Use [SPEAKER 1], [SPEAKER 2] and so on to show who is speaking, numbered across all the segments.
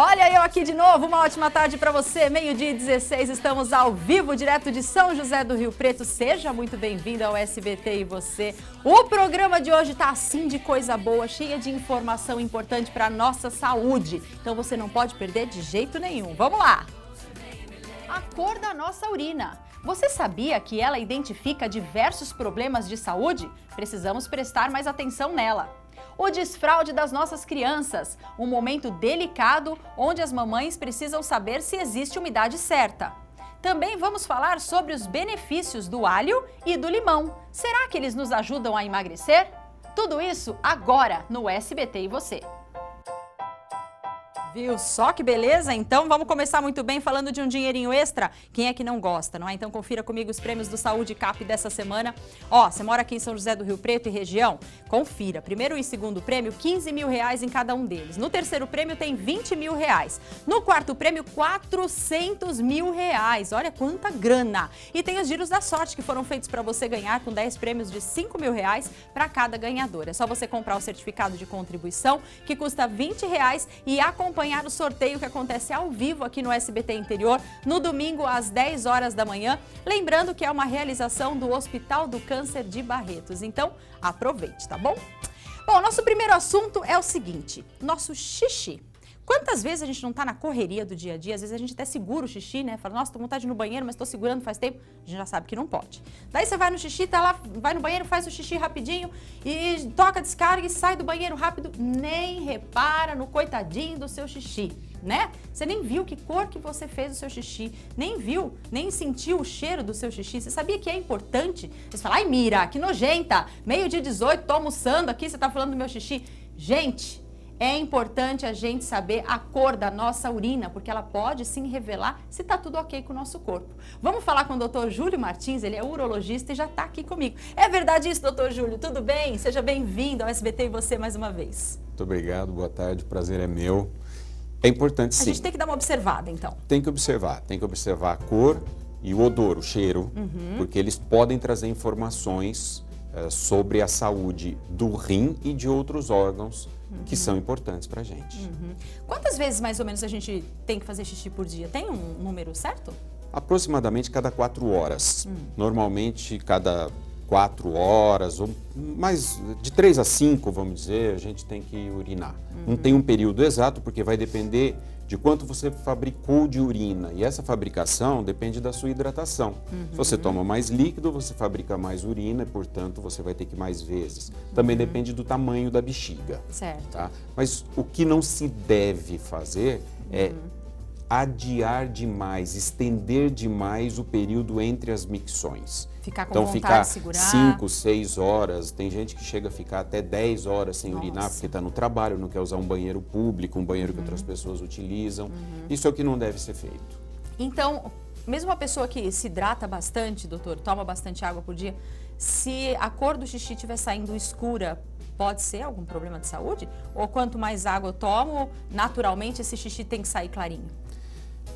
[SPEAKER 1] Olha eu aqui de novo, uma ótima tarde para você. Meio-dia 16, estamos ao vivo, direto de São José do Rio Preto. Seja muito bem-vindo ao SBT e você. O programa de hoje tá assim de coisa boa, cheia de informação importante para nossa saúde. Então você não pode perder de jeito nenhum. Vamos lá! A cor da nossa urina. Você sabia que ela identifica diversos problemas de saúde? Precisamos prestar mais atenção nela o desfraude das nossas crianças, um momento delicado onde as mamães precisam saber se existe umidade certa. Também vamos falar sobre os benefícios do alho e do limão. Será que eles nos ajudam a emagrecer? Tudo isso agora no SBT e você. Viu só que beleza? Então vamos começar muito bem falando de um dinheirinho extra. Quem é que não gosta, não é? Então confira comigo os prêmios do Saúde Cap dessa semana. Ó, você mora aqui em São José do Rio Preto e região? Confira. Primeiro e segundo prêmio, 15 mil reais em cada um deles. No terceiro prêmio tem 20 mil reais. No quarto prêmio, 400 mil reais. Olha quanta grana! E tem os giros da sorte que foram feitos para você ganhar com 10 prêmios de 5 mil reais para cada ganhador. É só você comprar o certificado de contribuição que custa 20 reais e acompanhar acompanhar o sorteio que acontece ao vivo aqui no SBT Interior, no domingo às 10 horas da manhã. Lembrando que é uma realização do Hospital do Câncer de Barretos. Então, aproveite, tá bom? Bom, nosso primeiro assunto é o seguinte: nosso xixi. Quantas vezes a gente não está na correria do dia a dia? Às vezes a gente até segura o xixi, né? Fala, nossa, tô com vontade de ir no banheiro, mas estou segurando faz tempo. A gente já sabe que não pode. Daí você vai no xixi, tá lá, vai no banheiro, faz o xixi rapidinho e toca descarga e sai do banheiro rápido. Nem repara no coitadinho do seu xixi, né? Você nem viu que cor que você fez o seu xixi, nem viu, nem sentiu o cheiro do seu xixi. Você sabia que é importante? Você fala, ai Mira, que nojenta, meio dia 18, tô almoçando aqui, você tá falando do meu xixi. Gente, é importante a gente saber a cor da nossa urina, porque ela pode sim revelar se está tudo ok com o nosso corpo. Vamos falar com o doutor Júlio Martins, ele é urologista e já está aqui comigo. É verdade isso, doutor Júlio? Tudo bem? Seja bem-vindo ao SBT e você mais uma vez.
[SPEAKER 2] Muito obrigado, boa tarde, o prazer é meu. É importante sim.
[SPEAKER 1] A gente tem que dar uma observada, então.
[SPEAKER 2] Tem que observar, tem que observar a cor e o odor, o cheiro, uhum. porque eles podem trazer informações uh, sobre a saúde do rim e de outros órgãos uhum. que são importantes para a gente. Uhum.
[SPEAKER 1] Quantas vezes mais ou menos a gente tem que fazer xixi por dia? Tem um número certo?
[SPEAKER 2] Aproximadamente cada quatro horas. Hum. Normalmente cada quatro horas, ou mais de três a cinco, vamos dizer, a gente tem que urinar. Não tem um período exato, porque vai depender de quanto você fabricou de urina. E essa fabricação depende da sua hidratação. Uhum. Se você toma mais líquido, você fabrica mais urina e, portanto, você vai ter que ir mais vezes. Também uhum. depende do tamanho da bexiga.
[SPEAKER 1] Certo.
[SPEAKER 2] Tá? Mas o que não se deve fazer é uhum adiar demais, estender demais o período entre as micções.
[SPEAKER 1] Ficar com
[SPEAKER 2] então, ficar
[SPEAKER 1] de segurar.
[SPEAKER 2] 5, 6 horas. Tem gente que chega a ficar até 10 horas sem Nossa. urinar porque está no trabalho, não quer usar um banheiro público, um banheiro uhum. que outras pessoas utilizam. Uhum. Isso é o que não deve ser feito.
[SPEAKER 1] Então, mesmo uma pessoa que se hidrata bastante, doutor, toma bastante água por dia, se a cor do xixi estiver saindo escura, pode ser algum problema de saúde? Ou quanto mais água eu tomo, naturalmente esse xixi tem que sair clarinho?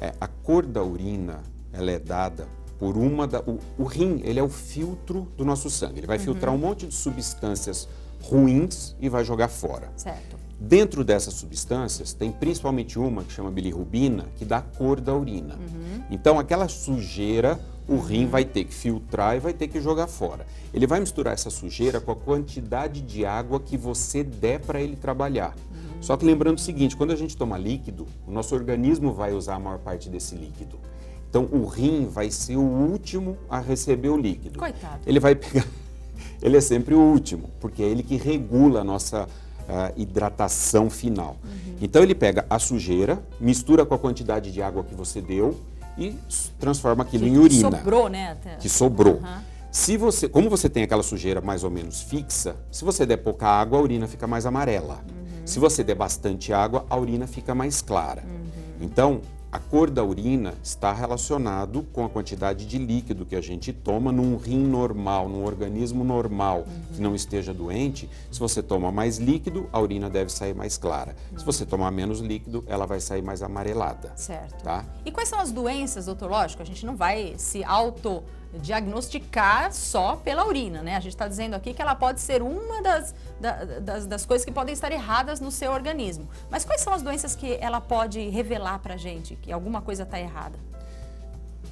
[SPEAKER 2] É, a cor da urina, ela é dada por uma da... O, o rim, ele é o filtro do nosso sangue. Ele vai uhum. filtrar um monte de substâncias ruins e vai jogar fora.
[SPEAKER 1] Certo.
[SPEAKER 2] Dentro dessas substâncias, tem principalmente uma que chama bilirrubina, que dá a cor da urina. Uhum. Então, aquela sujeira, o rim uhum. vai ter que filtrar e vai ter que jogar fora. Ele vai misturar essa sujeira com a quantidade de água que você der para ele trabalhar. Só que lembrando o seguinte, quando a gente toma líquido, o nosso organismo vai usar a maior parte desse líquido. Então o rim vai ser o último a receber o líquido.
[SPEAKER 1] Coitado.
[SPEAKER 2] Ele vai pegar, ele é sempre o último, porque é ele que regula a nossa uh, hidratação final. Uhum. Então ele pega a sujeira, mistura com a quantidade de água que você deu e transforma aquilo
[SPEAKER 1] que
[SPEAKER 2] em urina.
[SPEAKER 1] Que sobrou, né? Até.
[SPEAKER 2] Que sobrou. Uhum. Se você, como você tem aquela sujeira mais ou menos fixa, se você der pouca água, a urina fica mais amarela. Uhum. Se você der bastante água, a urina fica mais clara. Uhum. Então, a cor da urina está relacionado com a quantidade de líquido que a gente toma num rim normal, num organismo normal uhum. que não esteja doente. Se você toma mais líquido, a urina deve sair mais clara. Uhum. Se você tomar menos líquido, ela vai sair mais amarelada.
[SPEAKER 1] Certo.
[SPEAKER 2] Tá?
[SPEAKER 1] E quais são as doenças, doutor? Lógico, a gente não vai se auto diagnosticar só pela urina, né? A gente está dizendo aqui que ela pode ser uma das, das, das, coisas que podem estar erradas no seu organismo. Mas quais são as doenças que ela pode revelar para a gente que alguma coisa está errada?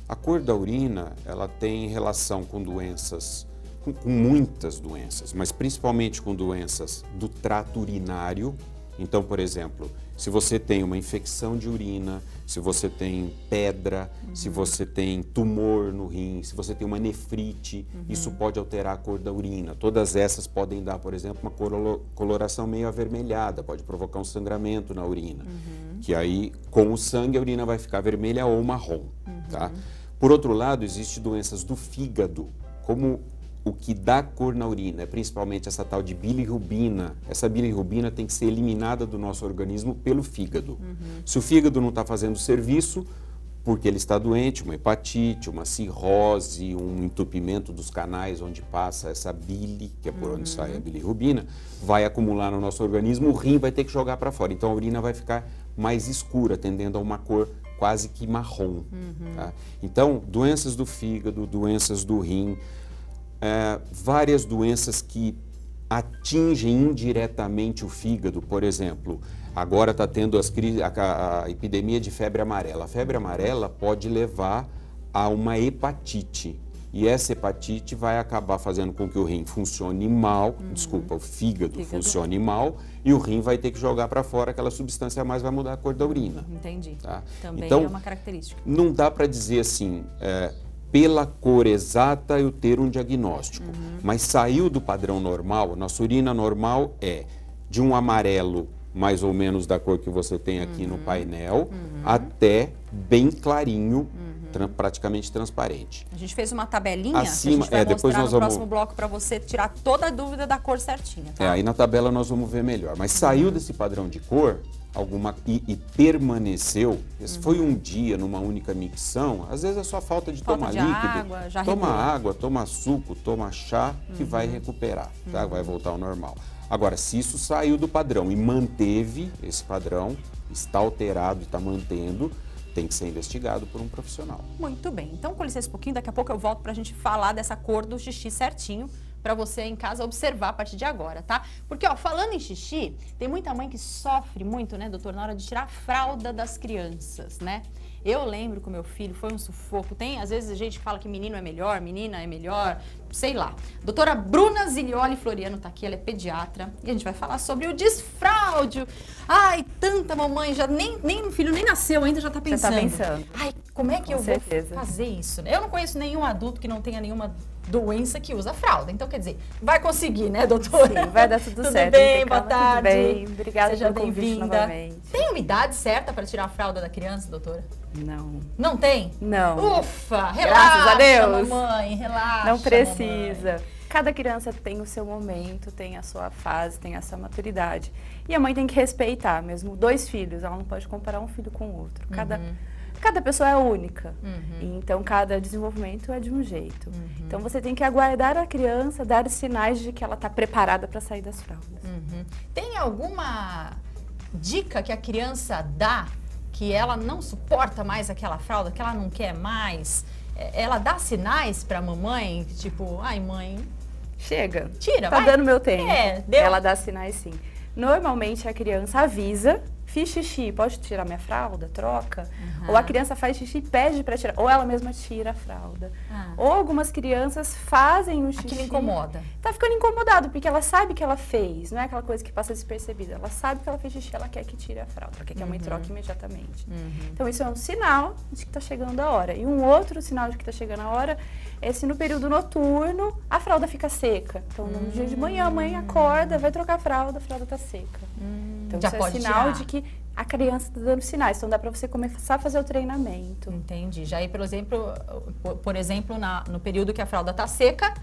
[SPEAKER 2] A cor da urina, ela tem relação com doenças, com, com muitas doenças, mas principalmente com doenças do trato urinário. Então, por exemplo, se você tem uma infecção de urina, se você tem pedra, uhum. se você tem tumor no rim, se você tem uma nefrite, uhum. isso pode alterar a cor da urina. Todas essas podem dar, por exemplo, uma coloração meio avermelhada, pode provocar um sangramento na urina, uhum. que aí com o sangue a urina vai ficar vermelha ou marrom, tá? Uhum. Por outro lado, existem doenças do fígado, como o que dá cor na urina é principalmente essa tal de bilirrubina. Essa bilirrubina tem que ser eliminada do nosso organismo pelo fígado. Uhum. Se o fígado não está fazendo serviço, porque ele está doente, uma hepatite, uma cirrose, um entupimento dos canais onde passa essa bile, que é por uhum. onde sai a bilirrubina, vai acumular no nosso organismo, o rim vai ter que jogar para fora. Então a urina vai ficar mais escura, tendendo a uma cor quase que marrom. Uhum. Tá? Então, doenças do fígado, doenças do rim, é, várias doenças que atingem indiretamente o fígado, por exemplo, agora está tendo as, a, a epidemia de febre amarela. A febre amarela pode levar a uma hepatite. E essa hepatite vai acabar fazendo com que o rim funcione mal, uhum. desculpa, o fígado, fígado, funcione mal, e o rim vai ter que jogar para fora aquela substância a mais, vai mudar a cor da urina.
[SPEAKER 1] Entendi.
[SPEAKER 2] Tá?
[SPEAKER 1] Também
[SPEAKER 2] então,
[SPEAKER 1] é uma característica.
[SPEAKER 2] Não dá para dizer assim, é, pela cor exata eu ter um diagnóstico. Uhum. Mas saiu do padrão normal, nossa urina normal é de um amarelo mais ou menos da cor que você tem aqui uhum. no painel, uhum. até bem clarinho, uhum. tra praticamente transparente.
[SPEAKER 1] A gente fez uma tabelinha Acima, que a gente vai é, depois nós no vamos... próximo bloco para você tirar toda a dúvida da cor certinha. Tá?
[SPEAKER 2] É, aí na tabela nós vamos ver melhor. Mas saiu desse padrão de cor, alguma e, e permaneceu, esse uhum. foi um dia numa única micção, às vezes é só falta de falta tomar de líquido.
[SPEAKER 1] Água, já
[SPEAKER 2] toma água, toma suco, toma chá, que vai uhum. recuperar, tá? Vai voltar ao normal. Agora, se isso saiu do padrão e manteve esse padrão, está alterado e está mantendo, tem que ser investigado por um profissional.
[SPEAKER 1] Muito bem. Então, com licença um pouquinho, daqui a pouco eu volto para a gente falar dessa cor do xixi certinho para você em casa observar a partir de agora, tá? Porque, ó, falando em xixi, tem muita mãe que sofre muito, né, doutor, na hora de tirar a fralda das crianças, né? Eu lembro com meu filho, foi um sufoco. Tem, às vezes, a gente fala que menino é melhor, menina é melhor, sei lá. Doutora Bruna Zilioli Floriano tá aqui, ela é pediatra, e a gente vai falar sobre o desfraude. Ai, tanta mamãe, já nem, nem o filho nem nasceu ainda, já tá pensando.
[SPEAKER 3] Já tá pensando.
[SPEAKER 1] Ai, como é que com eu certeza. vou fazer isso? Eu não conheço nenhum adulto que não tenha nenhuma doença que usa fralda. Então, quer dizer, vai conseguir, né, doutora?
[SPEAKER 3] Sim, vai dar tudo,
[SPEAKER 1] tudo
[SPEAKER 3] certo.
[SPEAKER 1] Bem, boa tarde.
[SPEAKER 3] Tudo bem, obrigada
[SPEAKER 1] Seja bem-vinda. Tem uma idade certa para tirar a fralda da criança, doutora?
[SPEAKER 3] Não.
[SPEAKER 1] Não tem?
[SPEAKER 3] Não.
[SPEAKER 1] Ufa, relaxa,
[SPEAKER 3] Graças a Deus.
[SPEAKER 1] mamãe, relaxa.
[SPEAKER 3] Não precisa. Mamãe. Cada criança tem o seu momento, tem a sua fase, tem a sua maturidade. E a mãe tem que respeitar, mesmo dois filhos, ela não pode comparar um filho com o outro. Cada uhum cada pessoa é única. Uhum. Então, cada desenvolvimento é de um jeito. Uhum. Então, você tem que aguardar a criança, dar sinais de que ela está preparada para sair das fraldas.
[SPEAKER 1] Uhum. Tem alguma dica que a criança dá que ela não suporta mais aquela fralda, que ela não quer mais? É, ela dá sinais para a mamãe, tipo, ai mãe,
[SPEAKER 3] chega.
[SPEAKER 1] Tira,
[SPEAKER 3] tá
[SPEAKER 1] vai.
[SPEAKER 3] dando meu tempo.
[SPEAKER 1] É, deu.
[SPEAKER 3] Ela dá sinais sim. Normalmente a criança avisa Fiz xixi, pode tirar minha fralda? Troca. Uhum. Ou a criança faz xixi e pede para tirar. Ou ela mesma tira a fralda. Ah. Ou algumas crianças fazem o xixi.
[SPEAKER 1] Aquilo incomoda.
[SPEAKER 3] Tá ficando incomodado, porque ela sabe que ela fez. Não é aquela coisa que passa despercebida. Ela sabe que ela fez xixi, ela quer que tire a fralda. Ela quer que a mãe uhum. troque imediatamente. Uhum. Então isso é um sinal de que está chegando a hora. E um outro sinal de que está chegando a hora é se no período noturno a fralda fica seca. Então no dia de manhã a mãe acorda, vai trocar a fralda, a fralda está seca.
[SPEAKER 1] Hum.
[SPEAKER 3] Então, Já isso é sinal tirar. de que a criança está dando sinais. Então, dá para você começar a fazer o treinamento.
[SPEAKER 1] Entendi. Já aí, por exemplo, por, por exemplo na, no período que a fralda está seca,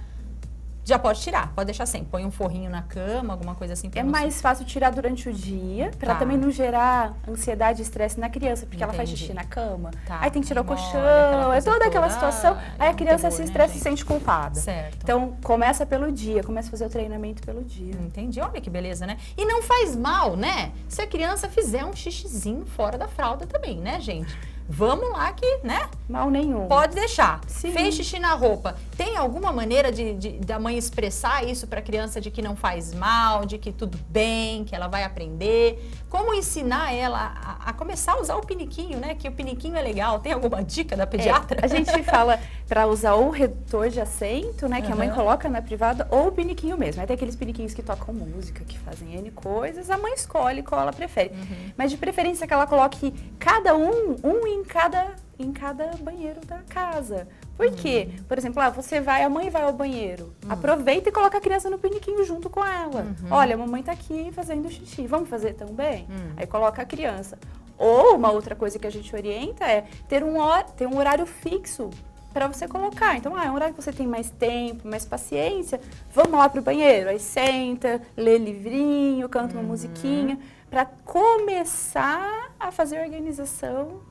[SPEAKER 1] Já pode tirar, pode deixar sem. Põe um forrinho na cama, alguma coisa assim.
[SPEAKER 3] É mais fácil tirar durante o dia, para
[SPEAKER 1] Tá.
[SPEAKER 3] também não gerar ansiedade e estresse na criança, porque ela faz
[SPEAKER 1] Entendi.
[SPEAKER 3] xixi na cama.
[SPEAKER 1] Tá.
[SPEAKER 3] Aí tem que tirar o colchão, é toda aquela situação.
[SPEAKER 1] Ah,
[SPEAKER 3] Aí
[SPEAKER 1] é
[SPEAKER 3] a
[SPEAKER 1] um
[SPEAKER 3] criança se
[SPEAKER 1] né,
[SPEAKER 3] estressa e
[SPEAKER 1] gente?
[SPEAKER 3] se sente culpada.
[SPEAKER 1] Certo.
[SPEAKER 3] Então começa pelo dia, começa a fazer o treinamento pelo dia.
[SPEAKER 1] Entendi, olha que beleza, né? E não faz mal, né? Se a criança fizer um xixizinho fora da fralda também, né, gente? Vamos lá que, né?
[SPEAKER 3] Mal nenhum.
[SPEAKER 1] Pode deixar.
[SPEAKER 3] Sim.
[SPEAKER 1] Fez xixi na roupa. Tem alguma maneira de, de- da mãe expressar isso para a criança de que não faz mal, de que tudo bem, que ela vai aprender? Como ensinar ela a, a começar a usar o piniquinho, né? Que o piniquinho é legal. Tem alguma dica da pediatra?
[SPEAKER 3] É, a gente fala para usar ou o redutor de assento, né, que a mãe coloca na privada, ou o piniquinho mesmo. Tem aqueles piniquinhos que tocam música, que fazem N coisas, a mãe escolhe qual ela prefere.
[SPEAKER 1] Uhum.
[SPEAKER 3] Mas de preferência que ela coloque cada um, um em cada, em cada banheiro da casa. Por quê?
[SPEAKER 1] Uhum.
[SPEAKER 3] Por exemplo, ah, você vai, a mãe vai ao banheiro. Aproveita e coloca a criança no piniquinho junto com ela.
[SPEAKER 1] Uhum.
[SPEAKER 3] Olha, a mamãe tá aqui fazendo xixi. Vamos fazer também?
[SPEAKER 1] Hum.
[SPEAKER 3] Aí coloca a criança. Ou uma outra coisa que a gente orienta é ter um, hor ter um horário fixo para você colocar. Então, ah, é um horário que você tem mais tempo, mais paciência. Vamos lá pro banheiro. Aí senta, lê livrinho, canta
[SPEAKER 1] Uhum.
[SPEAKER 3] uma musiquinha, para começar a fazer organização,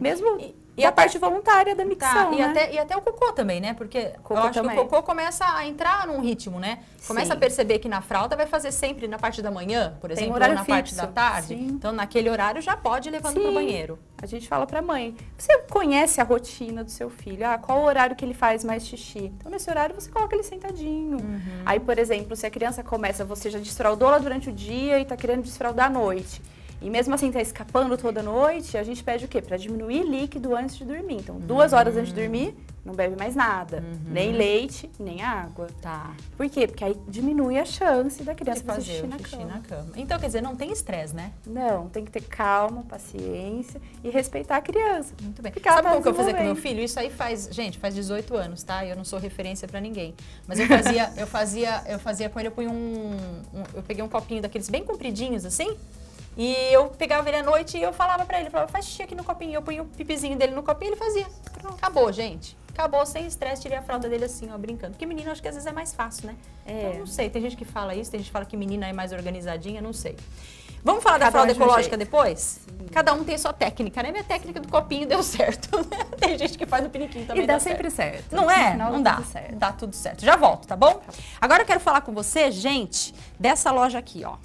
[SPEAKER 3] mesmo
[SPEAKER 1] Uhum. E-
[SPEAKER 3] da
[SPEAKER 1] até-
[SPEAKER 3] parte voluntária da
[SPEAKER 1] Tá,
[SPEAKER 3] micção,
[SPEAKER 1] e,
[SPEAKER 3] né?
[SPEAKER 1] até, e até o cocô também, né? Porque
[SPEAKER 3] Cocô
[SPEAKER 1] eu acho
[SPEAKER 3] também.
[SPEAKER 1] que o cocô começa a entrar num ritmo, né? Começa
[SPEAKER 3] Sim.
[SPEAKER 1] a perceber que na fralda vai fazer sempre na parte da manhã, por exemplo, ou na parte
[SPEAKER 3] fixo.
[SPEAKER 1] da tarde.
[SPEAKER 3] Sim.
[SPEAKER 1] Então, naquele horário já pode ir levando pro
[SPEAKER 3] Sim.
[SPEAKER 1] banheiro.
[SPEAKER 3] A gente fala pra mãe, você conhece a rotina do seu filho? Ah, qual o horário que ele faz mais xixi? Então, nesse horário, você coloca ele sentadinho.
[SPEAKER 1] Uhum.
[SPEAKER 3] Aí, por exemplo, se a criança começa, você já desfraldou ela durante o dia e tá querendo desfraldar à noite. E mesmo assim tá escapando toda noite, a gente pede o quê? Pra diminuir líquido antes de dormir. Então, duas horas antes de dormir, não bebe mais nada. Nem leite, nem água.
[SPEAKER 1] Tá.
[SPEAKER 3] Por quê? Porque aí diminui a chance da criança
[SPEAKER 1] De
[SPEAKER 3] fazer
[SPEAKER 1] fazer
[SPEAKER 3] xixi na
[SPEAKER 1] xixi
[SPEAKER 3] cama.
[SPEAKER 1] na cama. Então, quer dizer, não tem estresse, né?
[SPEAKER 3] Não, tem que ter calma, paciência e respeitar a criança.
[SPEAKER 1] Muito bem.
[SPEAKER 3] Porque
[SPEAKER 1] Sabe
[SPEAKER 3] tá
[SPEAKER 1] como que eu fazia com meu filho? Isso aí faz, gente, faz 18 anos, tá? Eu não sou referência pra ninguém. Mas eu fazia, eu fazia, eu fazia com ele, eu punha um, um- eu peguei um copinho daqueles bem compridinhos assim, e eu pegava ele à noite e eu falava pra ele, falava, faz xixi aqui no copinho. Eu punha o pipizinho dele no copinho e ele fazia. Acabou, gente. Acabou sem estresse, tirei a fralda dele assim, ó, brincando. Porque menino acho que às vezes é mais fácil, né?
[SPEAKER 3] É.
[SPEAKER 1] Eu não sei, tem gente que fala isso, tem gente que fala que menina é mais organizadinha, não sei. Vamos falar da
[SPEAKER 3] Cada um
[SPEAKER 1] fralda ecológica
[SPEAKER 3] jeito.
[SPEAKER 1] depois? Cada um tem sua técnica, né? Minha técnica do copinho deu certo. tem gente que faz no piniquinho também
[SPEAKER 3] E dá
[SPEAKER 1] dá
[SPEAKER 3] sempre certo.
[SPEAKER 1] Não é?
[SPEAKER 3] Final
[SPEAKER 1] Não
[SPEAKER 3] dá
[SPEAKER 1] dá.
[SPEAKER 3] tudo certo.
[SPEAKER 1] Dá tudo certo. Já volto, tá bom? Agora eu quero falar com você, gente, dessa loja aqui, ó.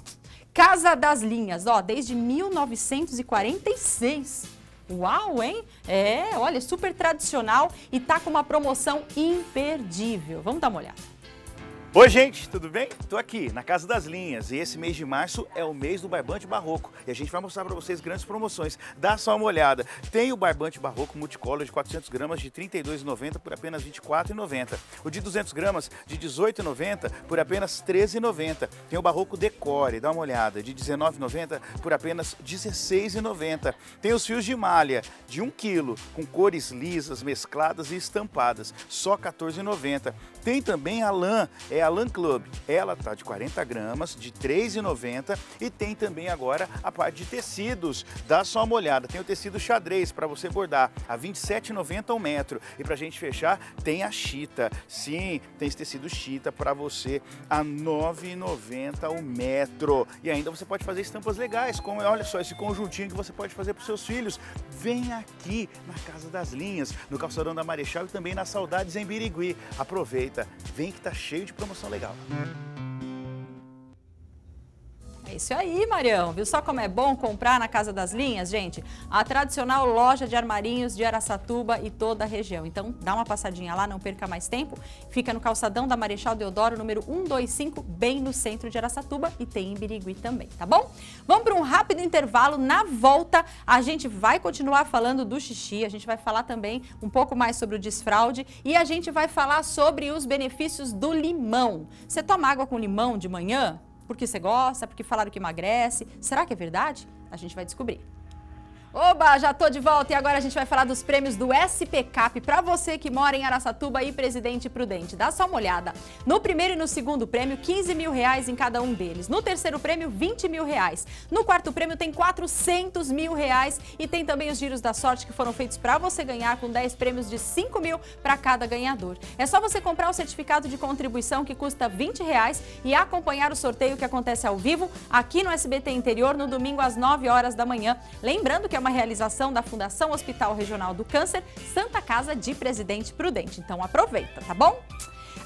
[SPEAKER 1] Casa das Linhas, ó, desde 1946. Uau, hein? É, olha, super tradicional e tá com uma promoção imperdível. Vamos dar uma olhada.
[SPEAKER 4] Oi, gente, tudo bem? Tô aqui na Casa das Linhas e esse mês de março é o mês do Barbante Barroco e a gente vai mostrar para vocês grandes promoções. Dá só uma olhada. Tem o Barbante Barroco Multicolor de 400 gramas de R$ 32,90 por apenas R$ 24,90. O de 200 gramas de R$ 18,90 por apenas R$ 13,90. Tem o Barroco Decore, dá uma olhada, de R$ 19,90 por apenas R$ 16,90. Tem os fios de malha de 1 kg com cores lisas, mescladas e estampadas, só R$ 14,90. Tem também a lã, é a Lã Club. Ela tá de 40 gramas, de R$ 3,90 e tem também agora a parte de tecidos. Dá só uma olhada, tem o tecido xadrez para você bordar a R$ 27,90 ao metro. E pra gente fechar, tem a chita. Sim, tem esse tecido chita para você a R$ 9,90 ao metro. E ainda você pode fazer estampas legais, como olha só esse conjuntinho que você pode fazer para seus filhos. Vem aqui na Casa das Linhas, no Calçadão da Marechal e também na Saudades em Birigui. Aproveita, vem que tá cheio de promoção legal.
[SPEAKER 1] É isso aí, Marião. Viu só como é bom comprar na Casa das Linhas, gente? A tradicional loja de armarinhos de Araçatuba e toda a região. Então, dá uma passadinha lá, não perca mais tempo. Fica no calçadão da Marechal Deodoro, número 125, bem no centro de Araçatuba e tem em Birigui também, tá bom? Vamos para um rápido intervalo. Na volta, a gente vai continuar falando do xixi, a gente vai falar também um pouco mais sobre o desfraude e a gente vai falar sobre os benefícios do limão. Você toma água com limão de manhã? Porque você gosta, porque falaram que emagrece. Será que é verdade? A gente vai descobrir. Oba, já tô de volta e agora a gente vai falar dos prêmios do SPCAP para você que mora em Araçatuba e Presidente Prudente. Dá só uma olhada. No primeiro e no segundo prêmio, 15 mil reais em cada um deles. No terceiro prêmio, 20 mil reais. No quarto prêmio tem 400 mil reais e tem também os giros da sorte que foram feitos para você ganhar com 10 prêmios de 5 mil para cada ganhador. É só você comprar o certificado de contribuição que custa 20 reais e acompanhar o sorteio que acontece ao vivo aqui no SBT Interior no domingo às 9 horas da manhã. Lembrando que é uma realização da Fundação Hospital Regional do Câncer, Santa Casa de Presidente Prudente. Então aproveita, tá bom?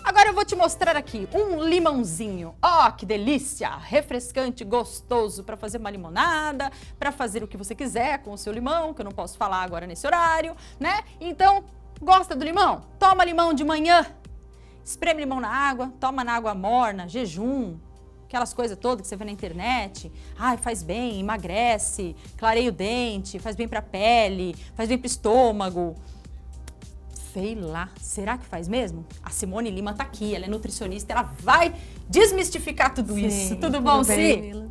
[SPEAKER 1] Agora eu vou te mostrar aqui um limãozinho. Ó, oh, que delícia! Refrescante, gostoso para fazer uma limonada, para fazer o que você quiser com o seu limão, que eu não posso falar agora nesse horário, né? Então, gosta do limão? Toma limão de manhã. Espreme limão na água, toma na água morna, jejum, aquelas coisas todas que você vê na internet. Ai, faz bem, emagrece, clareia o dente, faz bem para a pele, faz bem para o estômago. Sei lá, será que faz mesmo? A Simone Lima tá aqui, ela é nutricionista, ela vai desmistificar tudo Sim, isso. Tudo bom, tudo bem, Si?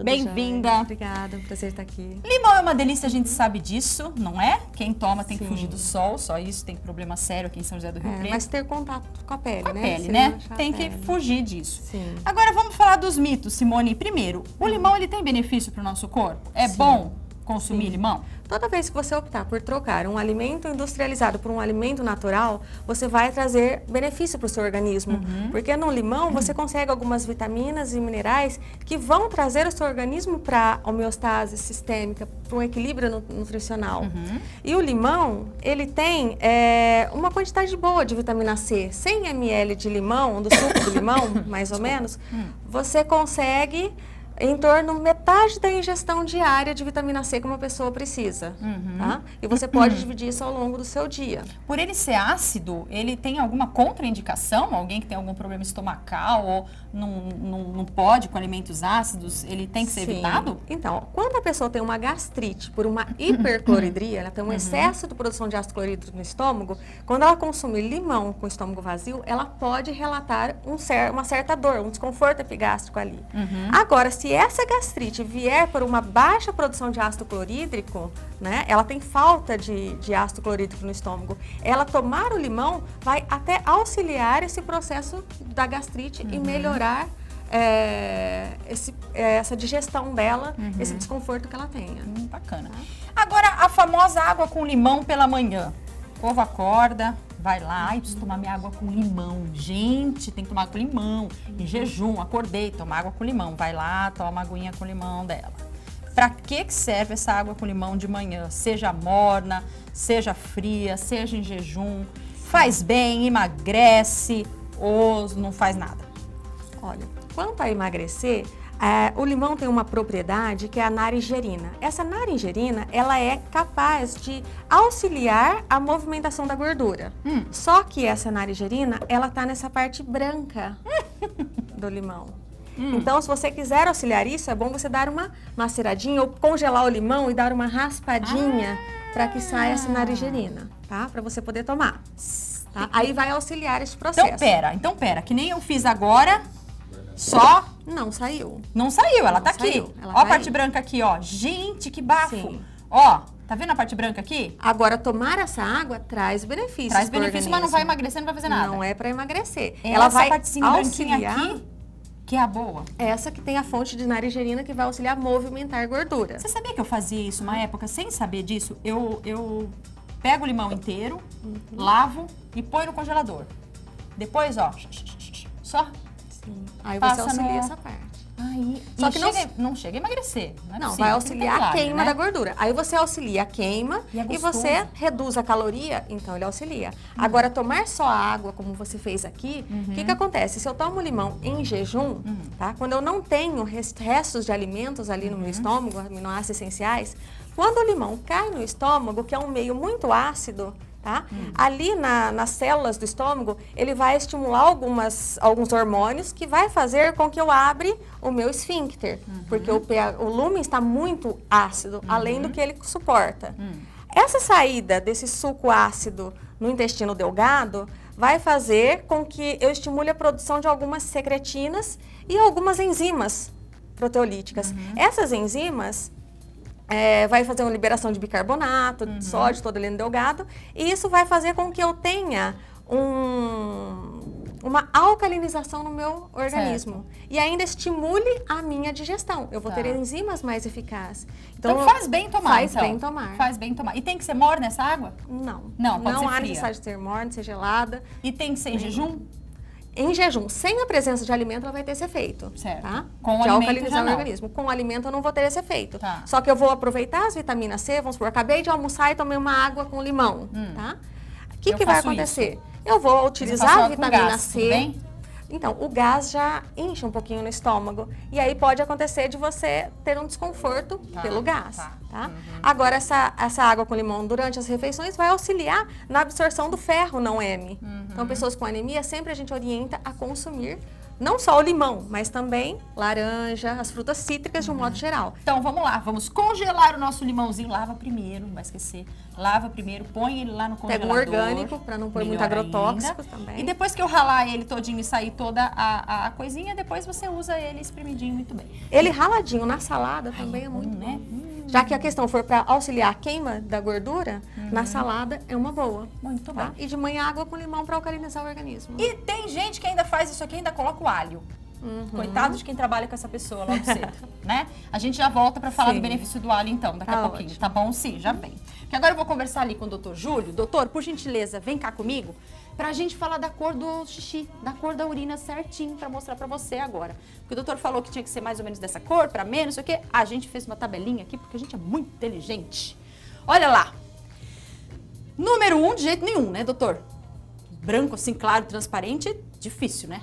[SPEAKER 1] Bem-vinda.
[SPEAKER 5] Obrigada, um prazer estar aqui.
[SPEAKER 1] Limão é uma delícia, a gente sabe disso, não é? Quem toma tem Sim. que fugir do sol, só isso tem problema sério aqui em São José do Rio é, Preto.
[SPEAKER 5] Mas ter contato com a pele,
[SPEAKER 1] com
[SPEAKER 5] né?
[SPEAKER 1] a pele, né? Tem que fugir disso. Sim. Agora vamos falar dos mitos, Simone. Primeiro, o limão ele tem benefício para o nosso corpo? É Sim. bom consumir Sim. limão?
[SPEAKER 5] Toda vez que você optar por trocar um alimento industrializado por um alimento natural, você vai trazer benefício para o seu organismo. Uhum. Porque no limão você consegue algumas vitaminas e minerais que vão trazer o seu organismo para a homeostase sistêmica, para um equilíbrio nutricional. Uhum. E o limão, ele tem é, uma quantidade boa de vitamina C. 100 ml de limão, do suco do limão, mais ou menos, hum. você consegue em torno metade da ingestão diária de vitamina C que uma pessoa precisa, uhum. tá? E você pode uhum. dividir isso ao longo do seu dia.
[SPEAKER 1] Por ele ser ácido, ele tem alguma contraindicação? Alguém que tem algum problema estomacal ou não, não, não pode com alimentos ácidos, ele tem que ser Sim. evitado?
[SPEAKER 5] Então, quando a pessoa tem uma gastrite por uma hipercloridria, ela tem um uhum. excesso de produção de ácido clorídrico no estômago, quando ela consumir limão com o estômago vazio, ela pode relatar um cer uma certa dor, um desconforto epigástrico ali. Uhum. Agora, se se essa gastrite vier por uma baixa produção de ácido clorídrico, né, ela tem falta de, de ácido clorídrico no estômago, ela tomar o limão vai até auxiliar esse processo da gastrite uhum. e melhorar é, esse, é, essa digestão dela, uhum. esse desconforto que ela tenha.
[SPEAKER 1] Hum, bacana. Agora, a famosa água com limão pela manhã. O povo acorda, vai lá, ai, preciso tomar minha água com limão. Gente, tem que tomar com limão. Em jejum, acordei, tomar água com limão. Vai lá, toma uma aguinha com limão dela. Para que, que serve essa água com limão de manhã? Seja morna, seja fria, seja em jejum. Faz bem, emagrece ou não faz nada?
[SPEAKER 5] Olha, quanto a emagrecer, é, o limão tem uma propriedade que é a naringerina. Essa naringerina, ela é capaz de auxiliar a movimentação da gordura. Hum. Só que essa naringerina, ela tá nessa parte branca do limão. Hum. Então, se você quiser auxiliar isso, é bom você dar uma maceradinha ou congelar o limão e dar uma raspadinha ah. para que saia essa naringerina, tá? Para você poder tomar. Tá? Aí vai auxiliar esse processo.
[SPEAKER 1] Então, pera, então pera, que nem eu fiz agora, só?
[SPEAKER 5] Não saiu.
[SPEAKER 1] Não saiu, ela não tá saiu. aqui. Ela ó tá a parte aí. branca aqui, ó. Gente, que bafo. Sim. Ó, tá vendo a parte branca aqui?
[SPEAKER 5] Agora, tomar essa água traz benefícios
[SPEAKER 1] Traz benefício, mas não vai emagrecer, não vai fazer nada.
[SPEAKER 5] Não é para emagrecer.
[SPEAKER 1] Essa ela vai partezinha auxiliar aqui, que é a boa.
[SPEAKER 5] Essa que tem a fonte de narigerina que vai auxiliar a movimentar gordura.
[SPEAKER 1] Você sabia que eu fazia isso uma época sem saber disso? Eu, eu pego o limão inteiro, uhum. lavo e põe no congelador. Depois, ó, só
[SPEAKER 5] Sim. Aí você auxilia no... essa parte.
[SPEAKER 1] Aí, Só que não, chega, não chega a emagrecer. Não, é
[SPEAKER 5] não vai auxiliar a queima né? da gordura. Aí você auxilia a queima e, é e, você reduz a caloria, então ele auxilia. Uhum. Agora, tomar só água, como você fez aqui, o uhum. que, que acontece? Se eu tomo limão em jejum, uhum. tá? quando eu não tenho restos de alimentos ali no meu uhum. estômago, aminoácidos essenciais, quando o limão cai no estômago, que é um meio muito ácido, Tá? Hum. Ali na, nas células do estômago, ele vai estimular algumas, alguns hormônios que vai fazer com que eu abra o meu esfíncter, uhum. porque o, o lumen está muito ácido, uhum. além do que ele suporta. Uhum. Essa saída desse suco ácido no intestino delgado vai fazer com que eu estimule a produção de algumas secretinas e algumas enzimas proteolíticas. Uhum. Essas enzimas é, vai fazer uma liberação de bicarbonato, de sódio, todo ele delgado, e isso vai fazer com que eu tenha um, uma alcalinização no meu organismo. E ainda estimule a minha digestão. Eu vou
[SPEAKER 1] Tá.
[SPEAKER 5] ter enzimas mais eficazes.
[SPEAKER 1] Então, faz bem tomar,
[SPEAKER 5] Faz
[SPEAKER 1] então.
[SPEAKER 5] bem tomar.
[SPEAKER 1] Faz bem tomar. E tem que ser morna essa água?
[SPEAKER 5] Não.
[SPEAKER 1] Não, pode
[SPEAKER 5] não
[SPEAKER 1] ser
[SPEAKER 5] há
[SPEAKER 1] fria.
[SPEAKER 5] necessidade de ser morna, de ser gelada.
[SPEAKER 1] E tem que ser em jejum?
[SPEAKER 5] Em jejum, sem a presença de alimento, ela vai ter esse efeito.
[SPEAKER 1] Certo.
[SPEAKER 5] Tá?
[SPEAKER 1] Com
[SPEAKER 5] de
[SPEAKER 1] alimento
[SPEAKER 5] alcalinizar
[SPEAKER 1] já
[SPEAKER 5] o
[SPEAKER 1] não.
[SPEAKER 5] organismo. Com alimento eu não vou ter esse efeito.
[SPEAKER 1] Tá.
[SPEAKER 5] Só que eu vou aproveitar as vitaminas C, vamos supor, acabei de almoçar e tomei uma água com limão, tá? O que,
[SPEAKER 1] Eu
[SPEAKER 5] que vai acontecer? Eu vou
[SPEAKER 1] eu
[SPEAKER 5] utilizar
[SPEAKER 1] faço
[SPEAKER 5] a vitamina
[SPEAKER 1] gás,
[SPEAKER 5] C.
[SPEAKER 1] tudo bem?
[SPEAKER 5] Então, o gás já enche um pouquinho no estômago. E aí pode acontecer de você ter um desconforto
[SPEAKER 1] Tá,
[SPEAKER 5] pelo gás.
[SPEAKER 1] tá.
[SPEAKER 5] Tá? Agora, essa, essa água com limão durante as refeições vai auxiliar na absorção do ferro não M.
[SPEAKER 1] Uhum.
[SPEAKER 5] Então, pessoas com anemia, sempre a gente orienta a consumir não só o limão, mas também laranja, as frutas cítricas de um
[SPEAKER 1] Uhum.
[SPEAKER 5] modo geral.
[SPEAKER 1] Então vamos lá, vamos congelar o nosso limãozinho. Lava primeiro, não vai esquecer. Lava primeiro, põe ele lá no
[SPEAKER 5] Pega
[SPEAKER 1] congelador.
[SPEAKER 5] um orgânico, pra não pôr muito agrotóxico
[SPEAKER 1] ainda.
[SPEAKER 5] também.
[SPEAKER 1] E depois que eu ralar ele todinho e sair toda a, a coisinha, depois você usa ele espremidinho muito bem.
[SPEAKER 5] Ele raladinho na salada também é muito
[SPEAKER 1] bom, né?
[SPEAKER 5] bom. Já que a questão for para auxiliar a queima da gordura,
[SPEAKER 1] Uhum.
[SPEAKER 5] na salada é uma boa.
[SPEAKER 1] Muito
[SPEAKER 5] tá?
[SPEAKER 1] bem.
[SPEAKER 5] E de manhã água com limão para alcalinizar o organismo.
[SPEAKER 1] E tem gente que ainda faz isso aqui, ainda coloca o alho.
[SPEAKER 5] Uhum.
[SPEAKER 1] Coitado de quem trabalha com essa pessoa logo cedo, né? A gente já volta para falar
[SPEAKER 5] Sim.
[SPEAKER 1] do benefício do alho então, daqui a
[SPEAKER 5] Tá
[SPEAKER 1] pouquinho,
[SPEAKER 5] ótimo.
[SPEAKER 1] tá bom? Sim, já vem. Porque agora eu vou conversar ali com o doutor Júlio. Doutor, por gentileza, vem cá comigo pra gente falar da cor do xixi, da cor da urina certinho pra mostrar pra você agora. Porque o doutor falou que tinha que ser mais ou menos dessa cor, pra menos, não sei o quê. A gente fez uma tabelinha aqui porque a gente é muito inteligente. Olha lá. Número um, de jeito nenhum, né, doutor? Branco, assim, claro, transparente, difícil, né?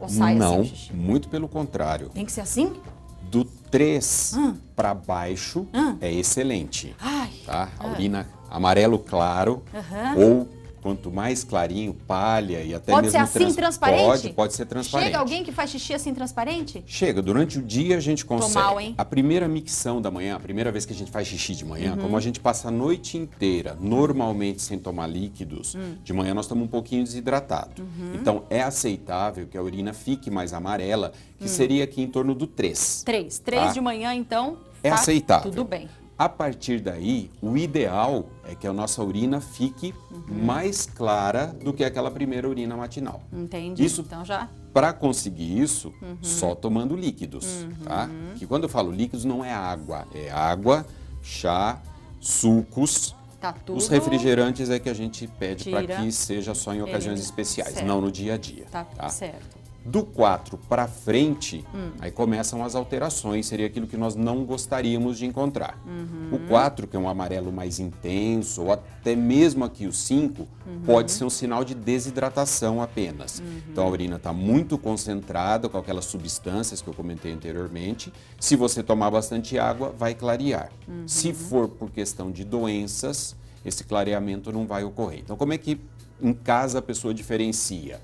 [SPEAKER 1] Ou sai
[SPEAKER 2] Não,
[SPEAKER 1] assim xixi?
[SPEAKER 2] muito pelo contrário.
[SPEAKER 1] Tem que ser assim?
[SPEAKER 2] Do 3
[SPEAKER 1] Hum.
[SPEAKER 2] para baixo
[SPEAKER 1] Hum.
[SPEAKER 2] é excelente.
[SPEAKER 1] Ai.
[SPEAKER 2] Tá? A urina amarelo claro
[SPEAKER 1] Aham.
[SPEAKER 2] ou quanto mais clarinho, palha e até
[SPEAKER 1] Pode ser
[SPEAKER 2] mesmo
[SPEAKER 1] assim,
[SPEAKER 2] trans-
[SPEAKER 1] transparente?
[SPEAKER 2] Pode, pode ser transparente.
[SPEAKER 1] Chega alguém que faz xixi assim transparente?
[SPEAKER 2] Chega, durante o dia a gente consegue.
[SPEAKER 1] mal, hein?
[SPEAKER 2] A primeira micção da manhã, a primeira vez que a gente faz xixi de manhã,
[SPEAKER 1] Uhum.
[SPEAKER 2] como a gente passa a noite inteira, normalmente sem tomar líquidos,
[SPEAKER 1] Hum.
[SPEAKER 2] de manhã nós estamos um pouquinho desidratados.
[SPEAKER 1] Uhum.
[SPEAKER 2] Então é aceitável que a urina fique mais amarela, que
[SPEAKER 1] Hum.
[SPEAKER 2] seria aqui em torno do 3.
[SPEAKER 1] Três. Três
[SPEAKER 2] Tá.
[SPEAKER 1] de manhã, então.
[SPEAKER 2] É
[SPEAKER 1] tá
[SPEAKER 2] aceitável.
[SPEAKER 1] Tudo bem.
[SPEAKER 2] A partir daí, o ideal é que a nossa urina fique
[SPEAKER 1] Uhum.
[SPEAKER 2] mais clara do que aquela primeira urina matinal.
[SPEAKER 1] Entendi.
[SPEAKER 2] Isso-
[SPEAKER 1] Então já.
[SPEAKER 2] Para conseguir isso,
[SPEAKER 1] Uhum.
[SPEAKER 2] só tomando líquidos, tá? Que quando eu falo líquidos não é água, é água, chá, sucos.
[SPEAKER 1] Tá tudo.
[SPEAKER 2] Os refrigerantes é que a gente pede para que seja só em ocasiões
[SPEAKER 1] Ele-
[SPEAKER 2] especiais,
[SPEAKER 1] certo.
[SPEAKER 2] não no dia a dia.
[SPEAKER 1] Tá,
[SPEAKER 2] tá?
[SPEAKER 1] certo.
[SPEAKER 2] Do 4 para frente,
[SPEAKER 1] Hum.
[SPEAKER 2] aí começam as alterações, seria aquilo que nós não gostaríamos de encontrar.
[SPEAKER 1] Uhum.
[SPEAKER 2] O 4, que é um amarelo mais intenso, ou até mesmo aqui o 5,
[SPEAKER 1] Uhum.
[SPEAKER 2] pode ser um sinal de desidratação apenas. Então a urina está muito concentrada com aquelas substâncias que eu comentei anteriormente. Se você tomar bastante água, vai clarear.
[SPEAKER 1] Uhum.
[SPEAKER 2] Se for por questão de doenças, esse clareamento não vai ocorrer. Então, como é que em casa a pessoa diferencia?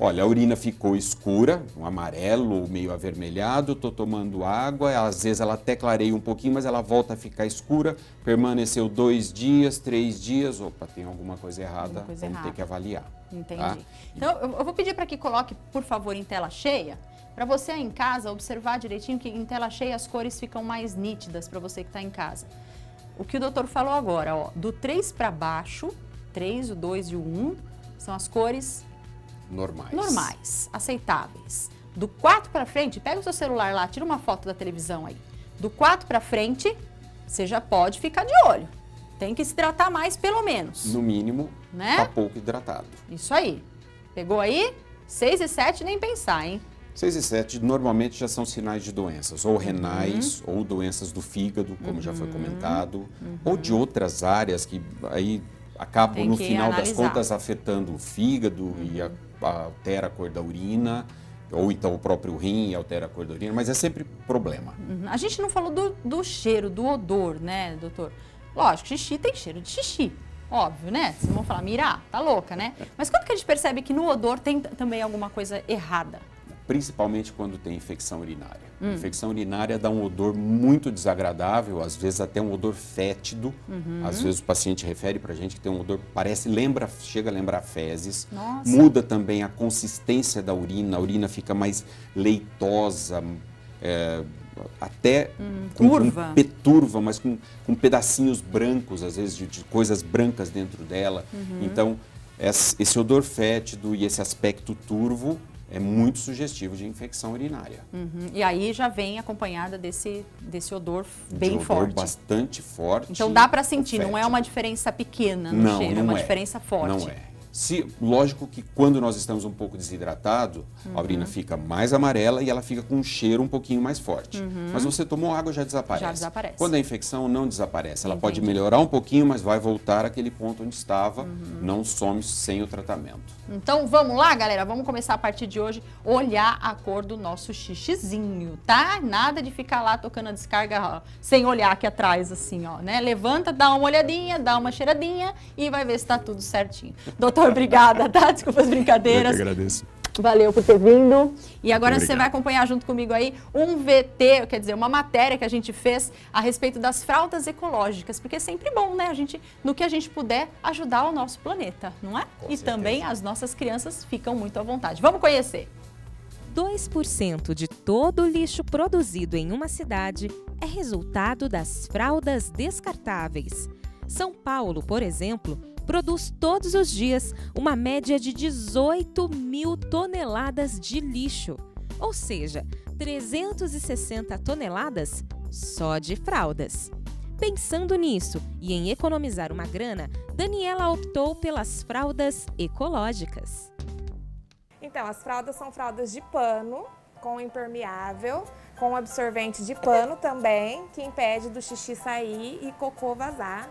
[SPEAKER 2] Olha, a urina ficou escura, um amarelo ou meio avermelhado, estou tomando água, às vezes ela até clareia um pouquinho, mas ela volta a ficar escura, permaneceu dois dias, três dias, opa, tem alguma coisa errada,
[SPEAKER 1] Alguma coisa
[SPEAKER 2] vamos
[SPEAKER 1] errada.
[SPEAKER 2] ter que avaliar.
[SPEAKER 1] Entendi.
[SPEAKER 2] tá?
[SPEAKER 1] Então, eu vou pedir para que coloque, por favor, em tela cheia, para você em casa observar direitinho que em tela cheia as cores ficam mais nítidas para você que está em casa. O que o doutor falou agora, ó, do 3 para baixo, 3, o 2 e o 1, são as cores
[SPEAKER 2] Normais.
[SPEAKER 1] normais, aceitáveis. Do 4 para frente, pega o seu celular lá, tira uma foto da televisão aí. Do 4 para frente, você já pode ficar de olho. Tem que se hidratar mais, pelo menos.
[SPEAKER 2] No mínimo,
[SPEAKER 1] Né?
[SPEAKER 2] tá pouco hidratado.
[SPEAKER 1] Isso aí. Pegou aí? 6 e 7, nem pensar, hein?
[SPEAKER 2] 6 e 7 normalmente já são sinais de doenças,
[SPEAKER 1] Uhum.
[SPEAKER 2] ou renais, ou doenças do fígado, como já foi comentado, ou de outras áreas que aí acabam
[SPEAKER 1] Tem
[SPEAKER 2] no final das
[SPEAKER 1] analisar.
[SPEAKER 2] contas afetando o fígado e a- a- altera a cor da urina, ou então o próprio rim e altera a cor da urina, mas é sempre problema.
[SPEAKER 1] Uhum. A gente não falou do, do cheiro, do odor, né, doutor? Lógico, xixi tem cheiro de xixi. Óbvio, né? Vocês vão falar, Mirá, tá louca, né? Mas quando que a gente percebe que no odor tem também alguma coisa errada?
[SPEAKER 2] Principalmente quando tem infecção urinária.
[SPEAKER 1] Hum.
[SPEAKER 2] Infecção urinária dá um odor muito desagradável, às vezes até um odor fétido.
[SPEAKER 1] Uhum.
[SPEAKER 2] Às vezes o paciente refere pra gente que tem um odor, parece, lembra, chega a lembrar fezes.
[SPEAKER 1] Nossa.
[SPEAKER 2] Muda também a consistência da urina, a urina fica mais leitosa, é, até
[SPEAKER 1] Hum,
[SPEAKER 2] com,
[SPEAKER 1] curva.
[SPEAKER 2] com peturva, mas com, com pedacinhos brancos, às vezes de, de coisas brancas dentro dela.
[SPEAKER 1] Uhum.
[SPEAKER 2] Então, esse odor fétido e esse aspecto turvo é muito sugestivo de infecção urinária.
[SPEAKER 1] Uhum. E aí já vem acompanhada desse, desse odor bem
[SPEAKER 2] de odor
[SPEAKER 1] forte.
[SPEAKER 2] bastante forte.
[SPEAKER 1] Então dá para sentir, não é uma diferença pequena no
[SPEAKER 2] Não,
[SPEAKER 1] cheiro, é
[SPEAKER 2] não
[SPEAKER 1] uma
[SPEAKER 2] é.
[SPEAKER 1] diferença forte.
[SPEAKER 2] Não é. Se, lógico que quando nós estamos um pouco desidratado, a urina fica mais amarela e ela fica com um cheiro um pouquinho mais forte. Mas você tomou água já desaparece.
[SPEAKER 1] Já desaparece.
[SPEAKER 2] Quando a infecção não desaparece, ela pode
[SPEAKER 1] Entendi.
[SPEAKER 2] melhorar um pouquinho, mas vai voltar àquele ponto onde estava, não some sem o tratamento.
[SPEAKER 1] Então vamos lá, galera, vamos começar a partir de hoje olhar a cor do nosso xixizinho, tá? Nada de ficar lá tocando a descarga ó, sem olhar aqui atrás, assim, ó, né? Levanta, dá uma olhadinha, dá uma cheiradinha e vai ver se tá tudo certinho. Doutor, obrigada, tá? Desculpa as brincadeiras.
[SPEAKER 2] agradeço.
[SPEAKER 1] Valeu por ter vindo. E agora você
[SPEAKER 2] Obrigado.
[SPEAKER 1] vai acompanhar junto comigo aí um VT, quer dizer, uma matéria que a gente fez a respeito das fraldas ecológicas, porque é sempre bom, né? A gente, no que a gente puder, ajudar o nosso planeta, não é?
[SPEAKER 2] Com
[SPEAKER 1] e
[SPEAKER 2] certeza.
[SPEAKER 1] também as nossas crianças ficam muito à vontade. Vamos conhecer.
[SPEAKER 6] 2% de todo o lixo produzido em uma cidade é resultado das fraldas descartáveis. São Paulo, por exemplo, produz todos os dias uma média de 18 mil toneladas de lixo, ou seja, 360 toneladas só de fraldas. Pensando nisso e em economizar uma grana, Daniela optou pelas fraldas ecológicas.
[SPEAKER 7] Então, as fraldas são fraldas de pano, com impermeável, com absorvente de pano também, que impede do xixi sair e cocô vazar.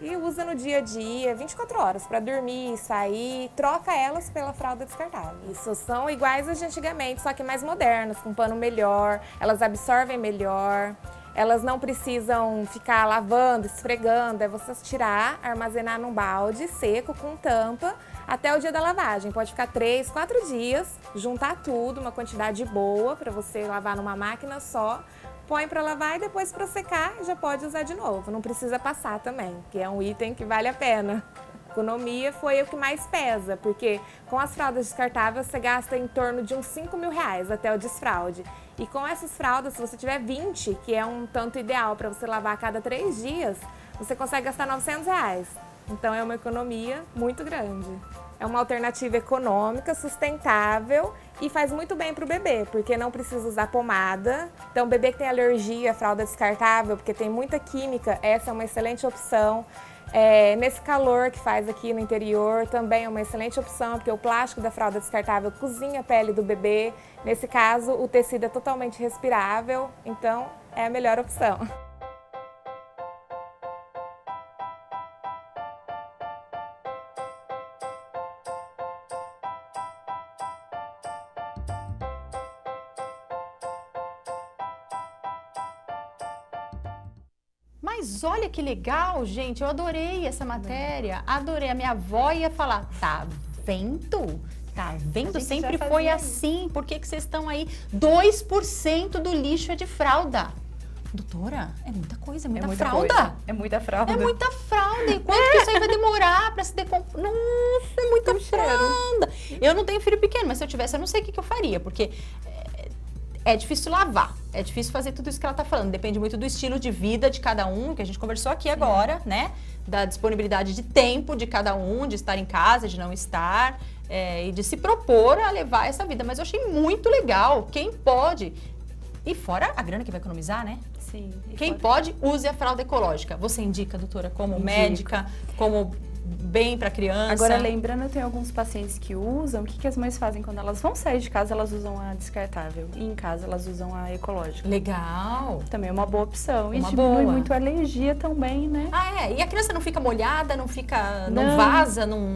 [SPEAKER 7] E usa no dia a dia, 24 horas, para dormir, sair, troca elas pela fralda descartável. Isso são iguais às de antigamente, só que mais modernas, com pano melhor, elas absorvem melhor. Elas não precisam ficar lavando, esfregando, é você tirar, armazenar num balde seco com tampa até o dia da lavagem. Pode ficar três, quatro dias, juntar tudo, uma quantidade boa para você lavar numa máquina só. Põe para lavar e depois para secar já pode usar de novo. Não precisa passar também, que é um item que vale a pena. Economia foi o que mais pesa, porque com as fraldas descartáveis você gasta em torno de uns 5 mil reais até o desfraude. E com essas fraldas, se você tiver 20, que é um tanto ideal para você lavar a cada três dias, você consegue gastar 900 reais. Então é uma economia muito grande. É uma alternativa econômica, sustentável e faz muito bem para o bebê, porque não precisa usar pomada. Então, bebê que tem alergia à fralda descartável, porque tem muita química, essa é uma excelente opção. É, nesse calor que faz aqui no interior, também é uma excelente opção, porque o plástico da fralda descartável cozinha a pele do bebê. Nesse caso, o tecido é totalmente respirável, então é a melhor opção.
[SPEAKER 1] Olha que legal, gente. Eu adorei essa matéria. Adorei. A minha avó ia falar: tá vendo? Tá vendo? Sempre foi assim. Por que, que vocês estão aí? 2% do lixo é de fralda. Doutora, é muita coisa, é muita,
[SPEAKER 3] é muita
[SPEAKER 1] fralda.
[SPEAKER 3] coisa. É muita fralda.
[SPEAKER 1] É muita fralda. E quanto que isso aí vai demorar pra se decompor? Nossa, é muita
[SPEAKER 3] cheiro.
[SPEAKER 1] fralda. Eu não tenho filho pequeno, mas se eu tivesse, eu não sei o que, que eu faria. Porque é, é difícil lavar. É difícil fazer tudo isso que ela tá falando. Depende muito do estilo de vida de cada um, que a gente conversou aqui agora, né? Da disponibilidade de tempo de cada um, de estar em casa, de não estar. é, e de se propor a levar essa vida. Mas eu achei muito legal. Quem pode. E fora a grana que vai economizar, né?
[SPEAKER 3] Sim.
[SPEAKER 1] Quem
[SPEAKER 3] fora-
[SPEAKER 1] pode, use a fralda ecológica. Você indica, doutora, como
[SPEAKER 3] Indico.
[SPEAKER 1] médica, como bem para criança?
[SPEAKER 3] Agora, lembrando, tem alguns pacientes que usam, o que, que as mães fazem quando elas vão sair de casa, elas usam a descartável. E em casa, elas usam a ecológica.
[SPEAKER 1] Legal.
[SPEAKER 3] Também é uma boa opção. E
[SPEAKER 1] Uma
[SPEAKER 3] diminui
[SPEAKER 1] boa.
[SPEAKER 3] muito a alergia também, né?
[SPEAKER 1] Ah, é. E a criança não fica molhada, não fica. não,
[SPEAKER 3] Não.
[SPEAKER 1] vaza, não.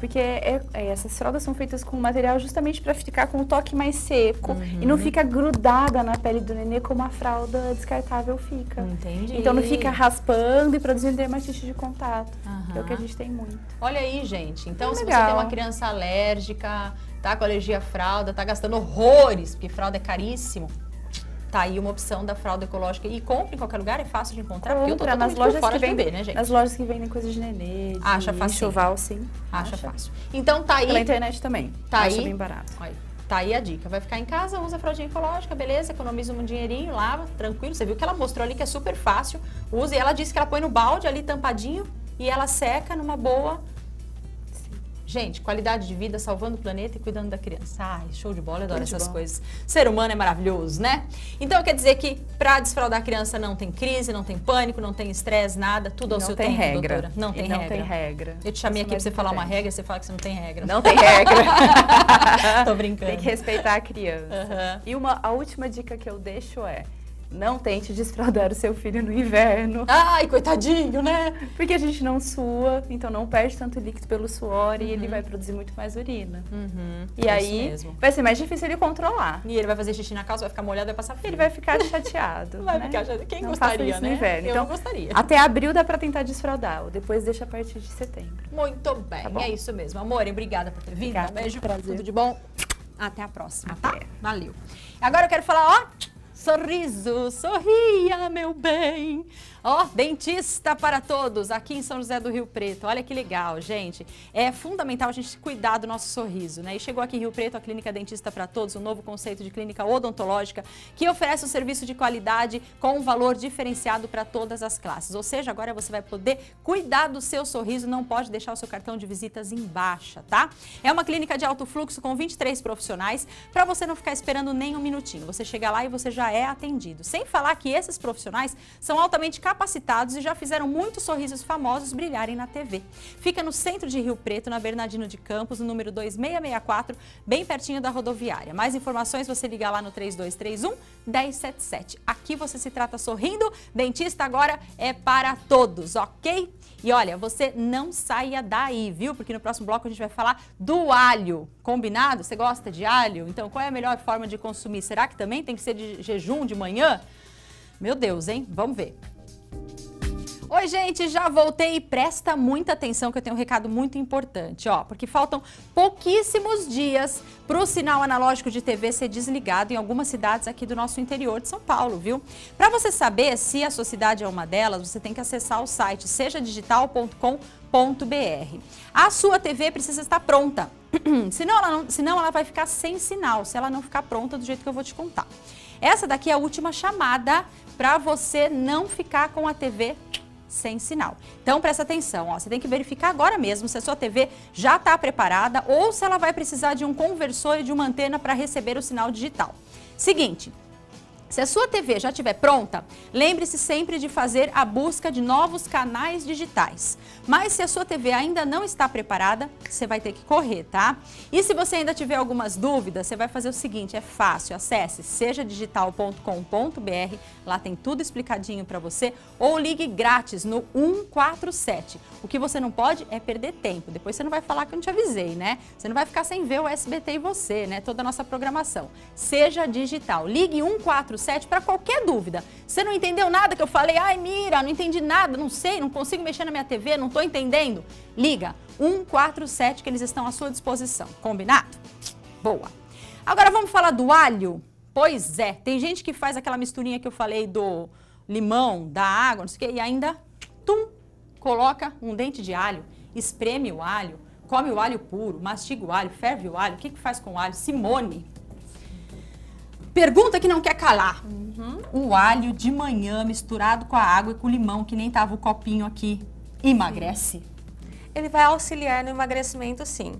[SPEAKER 3] Porque é- é, essas fraldas são feitas com material justamente para ficar com o toque mais seco e não fica grudada na pele do nenê como a fralda descartável fica.
[SPEAKER 1] Entendi.
[SPEAKER 3] Então não fica raspando e produzindo dermatite de contato, que é o que a gente tem muito.
[SPEAKER 1] Olha aí, gente. Então,
[SPEAKER 3] É
[SPEAKER 1] se você
[SPEAKER 3] legal.
[SPEAKER 1] tem uma criança alérgica, tá com alergia à fralda, tá gastando horrores, porque fralda é caríssimo. Tá aí uma opção da fralda ecológica. E compra em qualquer lugar, é fácil de encontrar, porque eu tô
[SPEAKER 3] Compra nas lojas
[SPEAKER 1] fora
[SPEAKER 3] que
[SPEAKER 1] de
[SPEAKER 3] vem,
[SPEAKER 1] bebê, né, gente?
[SPEAKER 3] nas lojas que vendem coisas de nenê, de
[SPEAKER 1] Acha facinho.
[SPEAKER 3] enxoval, sim.
[SPEAKER 1] Acha fácil. Então tá aí.
[SPEAKER 3] Pela internet também.
[SPEAKER 1] Tá
[SPEAKER 3] Acha
[SPEAKER 1] aí.
[SPEAKER 3] bem barato.
[SPEAKER 1] Tá aí a dica. Vai ficar em casa, usa a fraldinha ecológica, beleza, economiza um dinheirinho, lava, tranquilo. Você viu que ela mostrou ali que é super fácil. Usa e ela disse que ela põe no balde ali tampadinho e ela seca numa boa. Gente, qualidade de vida, salvando o planeta e cuidando da criança. Ai, show de bola, eu adoro essas
[SPEAKER 3] bom.
[SPEAKER 1] coisas. Ser humano é maravilhoso, né? Então quer dizer que pra desfraudar a criança não tem crise, não tem pânico, não tem estresse, nada, tudo ao
[SPEAKER 3] não
[SPEAKER 1] seu
[SPEAKER 3] tem
[SPEAKER 1] tempo,
[SPEAKER 3] regra.
[SPEAKER 1] doutora. Não tem
[SPEAKER 3] não
[SPEAKER 1] regra.
[SPEAKER 3] tem regra.
[SPEAKER 1] Eu te chamei
[SPEAKER 3] Isso
[SPEAKER 1] aqui pra
[SPEAKER 3] é
[SPEAKER 1] você falar uma regra, você fala que você não tem regra.
[SPEAKER 3] Não tem regra.
[SPEAKER 1] Tô brincando.
[SPEAKER 3] tem que respeitar a criança.
[SPEAKER 1] Aham.
[SPEAKER 3] E uma, a última dica que eu deixo é: não tente desfraudar o seu filho no inverno.
[SPEAKER 1] Ai, coitadinho, né?
[SPEAKER 3] Porque a gente não sua, então não perde tanto líquido pelo suor e ele vai produzir muito mais urina.
[SPEAKER 1] Uhum,
[SPEAKER 3] E
[SPEAKER 1] é
[SPEAKER 3] aí vai ser mais difícil ele controlar.
[SPEAKER 1] E ele vai fazer xixi na calça, vai ficar molhado, vai passar
[SPEAKER 3] Ele
[SPEAKER 1] frio.
[SPEAKER 3] vai ficar chateado.
[SPEAKER 1] Vai
[SPEAKER 3] né?
[SPEAKER 1] ficar chateado. Quem
[SPEAKER 3] Não
[SPEAKER 1] gostaria, né?
[SPEAKER 3] no inverno.
[SPEAKER 1] Eu
[SPEAKER 3] então,
[SPEAKER 1] gostaria.
[SPEAKER 3] Até abril dá pra tentar desfraudar, depois deixa a partir de setembro.
[SPEAKER 1] Muito bem,
[SPEAKER 3] Tá
[SPEAKER 1] é isso mesmo. Amor, obrigada por ter vindo.
[SPEAKER 3] Obrigada,
[SPEAKER 1] Um beijo,
[SPEAKER 3] prazer.
[SPEAKER 1] tudo de bom. Até a próxima, tá?
[SPEAKER 3] Até.
[SPEAKER 1] Valeu. Agora eu quero falar, ó, sorriso, sorria, meu bem. Ó, dentista para todos, aqui em São José do Rio Preto. Olha que legal, gente. É fundamental a gente cuidar do nosso sorriso, né? E chegou aqui em Rio Preto a Clínica Dentista para Todos, um novo conceito de clínica odontológica que oferece um serviço de qualidade com um valor diferenciado para todas as classes. Ou seja, agora você vai poder cuidar do seu sorriso, não pode deixar o seu cartão de visitas em baixa, tá? É uma clínica de alto fluxo com 23 profissionais para você não ficar esperando nem um minutinho. Você chega lá e você já é atendido. Sem falar que esses profissionais são altamente capacitados e já fizeram muitos sorrisos famosos brilharem na TV. Fica no centro de Rio Preto, na Bernardino de Campos, no número 2664, bem pertinho da rodoviária. Mais informações você liga lá no 3231 1077. Aqui você se trata sorrindo, dentista agora é para todos, ok? E olha, você não saia daí, viu? Porque no próximo bloco a gente vai falar do alho. Combinado? Você gosta de alho? Então, qual é a melhor forma de consumir? Será que também tem que ser de jejum de manhã? Meu Deus, hein? Vamos ver. Oi, gente, já voltei e presta muita atenção que eu tenho um recado muito importante, ó, porque faltam pouquíssimos dias para o sinal analógico de TV ser desligado em algumas cidades aqui do nosso interior de São Paulo, viu? Para você saber se a sua cidade é uma delas, você tem que acessar o site sejadigital.com.br. A sua TV precisa estar pronta, senão ela, não, senão ela vai ficar sem sinal, se ela não ficar pronta do jeito que eu vou te contar. Essa daqui é a última chamada para você não ficar com a TV sem sinal. Então presta atenção, ó, você tem que verificar agora mesmo se a sua TV já está preparada ou se ela vai precisar de um conversor e de uma antena para receber o sinal digital. Seguinte, se a sua TV já estiver pronta, lembre-se sempre de fazer a busca de novos canais digitais. Mas se a sua TV ainda não está preparada, você vai ter que correr, tá? E se você ainda tiver algumas dúvidas, você vai fazer o seguinte, é fácil, acesse sejadigital.com.br, lá tem tudo explicadinho para você, ou ligue grátis no 147. O que você não pode é perder tempo, depois você não vai falar que eu não te avisei, né? Você não vai ficar sem ver o SBT e você, né? Toda a nossa programação. Seja digital, ligue 147 para qualquer dúvida. Você não entendeu nada que eu falei? Ai, Mira, não entendi nada, não sei, não consigo mexer na minha TV, não estou entendendo. Liga 147 que eles estão à sua disposição. Combinado? Boa. Agora vamos falar do alho? Pois é, tem gente que faz aquela misturinha que eu falei do limão, da água, não sei o quê, e ainda, tum, coloca um dente de alho, espreme o alho, come o alho puro, mastiga o alho, ferve o alho. O que, que faz com o alho? Simone. Pergunta que não quer calar. O alho de manhã misturado com a água e com o limão, que nem tava o copinho aqui, emagrece?
[SPEAKER 5] Ele vai auxiliar no emagrecimento, sim.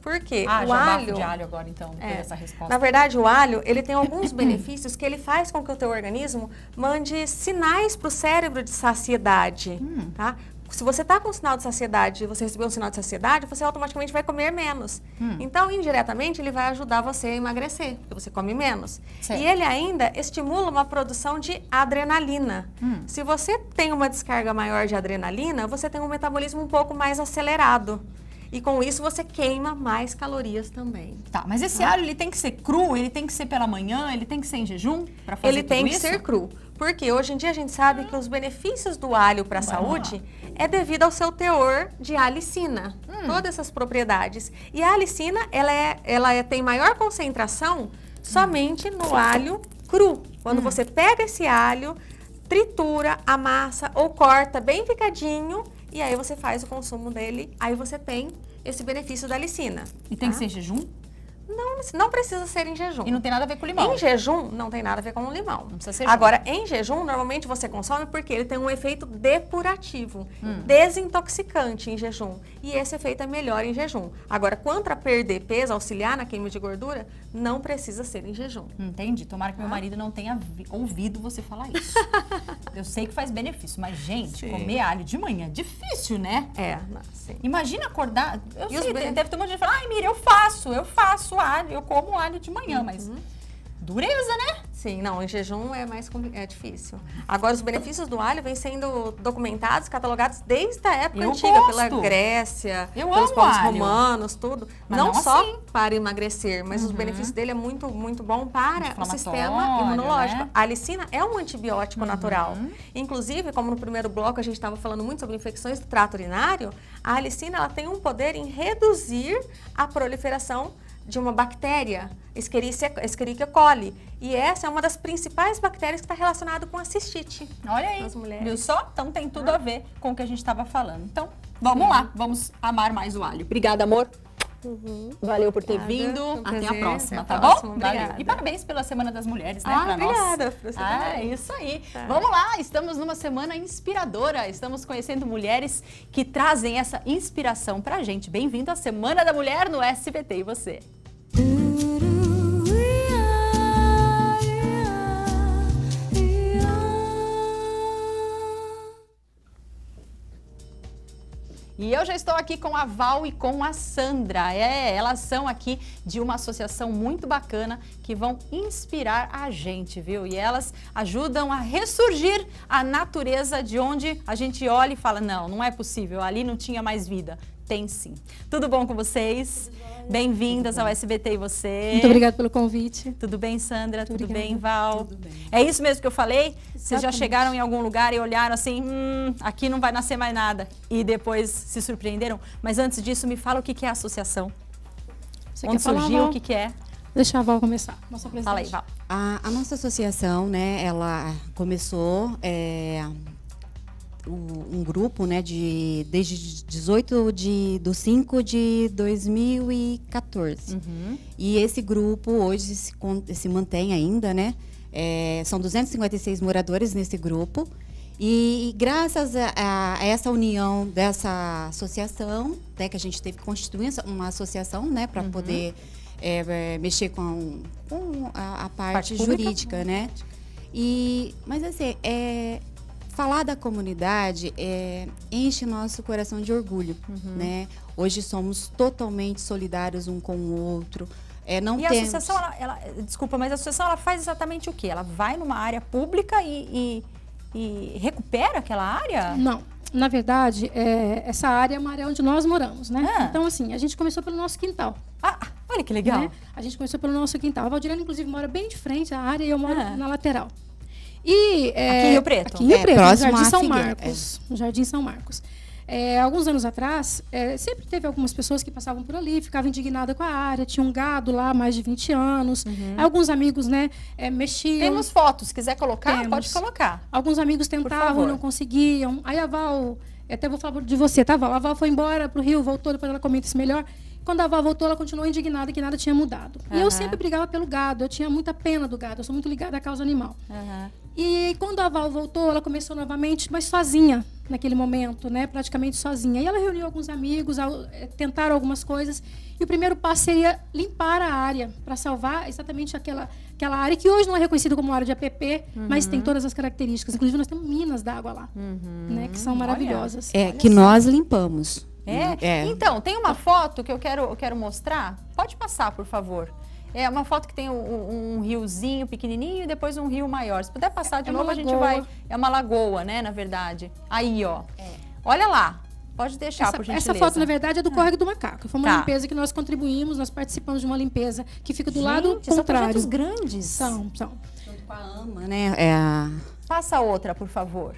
[SPEAKER 5] Por quê?
[SPEAKER 1] Ah,
[SPEAKER 5] o alho,
[SPEAKER 1] de alho agora, então,
[SPEAKER 5] É.
[SPEAKER 1] essa resposta.
[SPEAKER 5] Na verdade, o alho, ele tem alguns benefícios que ele faz com que o teu organismo mande sinais para o cérebro de saciedade,
[SPEAKER 1] Hum.
[SPEAKER 5] tá? Se você está com sinal de saciedade, você recebeu um sinal de saciedade, você automaticamente vai comer menos.
[SPEAKER 1] Hum.
[SPEAKER 5] Então, indiretamente, ele vai ajudar você a emagrecer, porque você come menos.
[SPEAKER 1] Certo.
[SPEAKER 5] E ele ainda estimula uma produção de adrenalina.
[SPEAKER 1] Hum.
[SPEAKER 5] Se você tem uma descarga maior de adrenalina, você tem um metabolismo um pouco mais acelerado. E com isso você queima mais calorias também.
[SPEAKER 1] Tá, mas esse alho ele tem que ser cru, ele tem que ser pela manhã, ele tem que ser em jejum para fazer
[SPEAKER 5] Ele tem que
[SPEAKER 1] isso?
[SPEAKER 5] ser cru. Porque hoje em dia a gente sabe que os benefícios do alho para a saúde é devido ao seu teor de alicina.
[SPEAKER 1] Hum.
[SPEAKER 5] Todas essas propriedades. E a alicina, ela, é, ela é- tem maior concentração somente no alho cru. Quando
[SPEAKER 1] Hum.
[SPEAKER 5] você pega esse alho, tritura, amassa ou corta bem picadinho e aí você faz o consumo dele, aí você tem esse benefício da alicina.
[SPEAKER 1] E tem que
[SPEAKER 5] tá?
[SPEAKER 1] ser em jejum?
[SPEAKER 5] Não, não precisa ser em jejum.
[SPEAKER 1] E não tem nada a ver com limão.
[SPEAKER 5] Em jejum, não tem nada a ver com o limão.
[SPEAKER 1] Não precisa ser
[SPEAKER 5] Agora, em jejum, normalmente você consome porque ele tem um efeito depurativo,
[SPEAKER 1] Hum.
[SPEAKER 5] desintoxicante em jejum. E esse efeito é melhor em jejum. Agora, quanto a perder peso, auxiliar na queima de gordura, não precisa ser em jejum.
[SPEAKER 1] Entendi. Tomara que meu marido não tenha vi- ouvido você falar isso. Eu sei que faz benefício, mas, gente,
[SPEAKER 5] Sim.
[SPEAKER 1] comer alho de manhã é difícil, né?
[SPEAKER 5] É, não.
[SPEAKER 1] Imagina acordar. Eu
[SPEAKER 5] E
[SPEAKER 1] sei, deve ter um monte de gente falando, ai, Mira, eu faço, eu faço alho, eu como alho de manhã, mas
[SPEAKER 5] Uhum.
[SPEAKER 1] dureza, né?
[SPEAKER 5] Sim, não, em jejum é mais é difícil. Agora, os benefícios do alho vêm sendo documentados, catalogados desde a época
[SPEAKER 1] Eu
[SPEAKER 5] antiga,
[SPEAKER 1] gosto.
[SPEAKER 5] pela Grécia,
[SPEAKER 1] Eu
[SPEAKER 5] pelos povos
[SPEAKER 1] alho.
[SPEAKER 5] romanos, tudo.
[SPEAKER 1] Mas
[SPEAKER 5] não,
[SPEAKER 1] não
[SPEAKER 5] só
[SPEAKER 1] assim.
[SPEAKER 5] para emagrecer, mas os benefícios dele é muito, muito bom para o sistema imunológico.
[SPEAKER 1] né?
[SPEAKER 5] A alicina é um antibiótico natural. Inclusive, como no primeiro bloco a gente estava falando muito sobre infecções do trato urinário, a alicina ela tem um poder em reduzir a proliferação de uma bactéria, Escherichia, coli. E essa é uma das principais bactérias que está relacionada com a cistite.
[SPEAKER 1] Olha aí, viu só? Então tem tudo a ver com o que a gente estava falando. Então, vamos lá, vamos amar mais o alho. Obrigada, amor. Valeu por ter
[SPEAKER 5] Uhum. Obrigada,
[SPEAKER 1] vindo.
[SPEAKER 5] um
[SPEAKER 1] Até a próxima,
[SPEAKER 5] Até
[SPEAKER 1] tá
[SPEAKER 5] a
[SPEAKER 1] bom? Valeu.
[SPEAKER 5] obrigada.
[SPEAKER 1] E parabéns pela Semana das Mulheres, né?
[SPEAKER 5] Ah,
[SPEAKER 1] pra nós.
[SPEAKER 5] obrigada, pra você
[SPEAKER 1] Ah,
[SPEAKER 5] também.
[SPEAKER 1] é isso aí.
[SPEAKER 5] Tá.
[SPEAKER 1] Vamos lá, estamos numa semana inspiradora. Estamos conhecendo mulheres que trazem essa inspiração pra gente. Bem-vindo à Semana da Mulher no SBT e você. E eu já estou aqui com a Val e com a Sandra. É, elas são aqui de uma associação muito bacana que vão inspirar a gente, viu? E elas ajudam a ressurgir a natureza de onde a gente olha e fala: não, não é possível, ali não tinha mais vida. Tem sim. Tudo bom com vocês? Bem-vindas ao SBT e você.
[SPEAKER 8] Muito obrigada pelo convite.
[SPEAKER 1] Tudo bem, Sandra? Tudo
[SPEAKER 8] Obrigada.
[SPEAKER 1] bem, Val? É isso mesmo que eu falei? Vocês já
[SPEAKER 8] Exatamente.
[SPEAKER 1] chegaram em algum lugar e olharam assim, hum, aqui não vai nascer mais nada. E depois se surpreenderam? Mas antes disso, me fala o que que é a associação.
[SPEAKER 8] Você
[SPEAKER 1] Onde
[SPEAKER 8] quer falar,
[SPEAKER 1] surgiu,
[SPEAKER 8] Val?
[SPEAKER 1] o que que é?
[SPEAKER 8] Deixa a Val começar. Nossa presidente.
[SPEAKER 1] Fala aí, Val.
[SPEAKER 9] A, a nossa associação, né, ela começou é, um, um grupo, né, de desde 18 de do 5 de 2014. E esse grupo hoje se, se mantém ainda, né? É, são 256 moradores nesse grupo. E, graças a, a- essa união dessa associação, né, que a gente teve que constituir uma associação, né, para poder é, é, mexer com, com a, a parte,
[SPEAKER 1] Parte pública.
[SPEAKER 9] jurídica, né? E, mas assim, é, falar da comunidade é, enche nosso coração de orgulho,
[SPEAKER 1] Uhum.
[SPEAKER 9] né? Hoje somos totalmente solidários um com o outro. É, não
[SPEAKER 1] E a
[SPEAKER 9] temos...
[SPEAKER 1] associação, ela, ela- desculpa, mas a associação ela faz exatamente o quê? Ela vai numa área pública e, e- e recupera aquela área?
[SPEAKER 8] Não. Na verdade, é, essa área é uma área onde nós moramos, né?
[SPEAKER 1] Ah.
[SPEAKER 8] Então, assim, a gente começou pelo nosso quintal.
[SPEAKER 1] Ah, olha que legal.
[SPEAKER 8] né? A gente começou pelo nosso quintal. A Valdirene, inclusive, mora bem de frente à área e eu moro
[SPEAKER 1] Ah.
[SPEAKER 8] na lateral. E, é,
[SPEAKER 1] Aqui em Rio Preto?
[SPEAKER 8] Aqui em Rio
[SPEAKER 9] É,
[SPEAKER 8] Preto, no
[SPEAKER 9] próximo
[SPEAKER 8] Jardim São
[SPEAKER 9] Figueira,
[SPEAKER 8] Marcos. No Jardim São Marcos. É, alguns anos atrás, é, sempre teve algumas pessoas que passavam por ali, ficavam indignadas com a área, tinha um gado lá há mais de 20 anos. Alguns amigos, né, é, mexiam.
[SPEAKER 1] Temos fotos, se quiser colocar,
[SPEAKER 8] Temos.
[SPEAKER 1] pode colocar.
[SPEAKER 8] Alguns amigos tentavam, não conseguiam. Aí a Val, até vou falar de você, tá, Val? A Val foi embora pro Rio, voltou, depois ela comenta isso melhor. Quando a Val voltou, ela continuou indignada que nada tinha mudado. E
[SPEAKER 1] Aham.
[SPEAKER 8] eu sempre brigava pelo gado, eu tinha muita pena do gado, eu sou muito ligada à causa animal. E quando a Val voltou, ela começou novamente, mas sozinha naquele momento, né? Praticamente sozinha. E ela reuniu alguns amigos, eh, tentaram algumas coisas. E o primeiro passo seria limpar a área para salvar exatamente aquela, aquela área que hoje não é reconhecida como área de APP, mas tem todas as características. Inclusive nós temos minas d'água lá, né? Que são maravilhosas.
[SPEAKER 9] É, que nós limpamos.
[SPEAKER 1] É?
[SPEAKER 9] É.
[SPEAKER 1] Então, tem uma foto que eu quero, eu quero mostrar. Pode passar, por favor. É uma foto que tem um, um riozinho pequenininho e depois um rio maior. Se puder passar de
[SPEAKER 8] É uma
[SPEAKER 1] novo, a gente
[SPEAKER 8] lagoa.
[SPEAKER 1] vai. É uma lagoa, né, na verdade. Aí, ó. Olha lá. Pode deixar,
[SPEAKER 8] Essa,
[SPEAKER 1] por gentileza.
[SPEAKER 8] essa foto, na verdade, é do Córrego do Macaco. Foi uma
[SPEAKER 1] Tá.
[SPEAKER 8] limpeza que nós contribuímos, nós participamos de uma limpeza que fica do lado
[SPEAKER 1] Gente, são
[SPEAKER 8] contrário.
[SPEAKER 1] projetos grandes.
[SPEAKER 8] São, são.
[SPEAKER 9] Com a ama, né? É a-
[SPEAKER 1] Passa outra, por favor.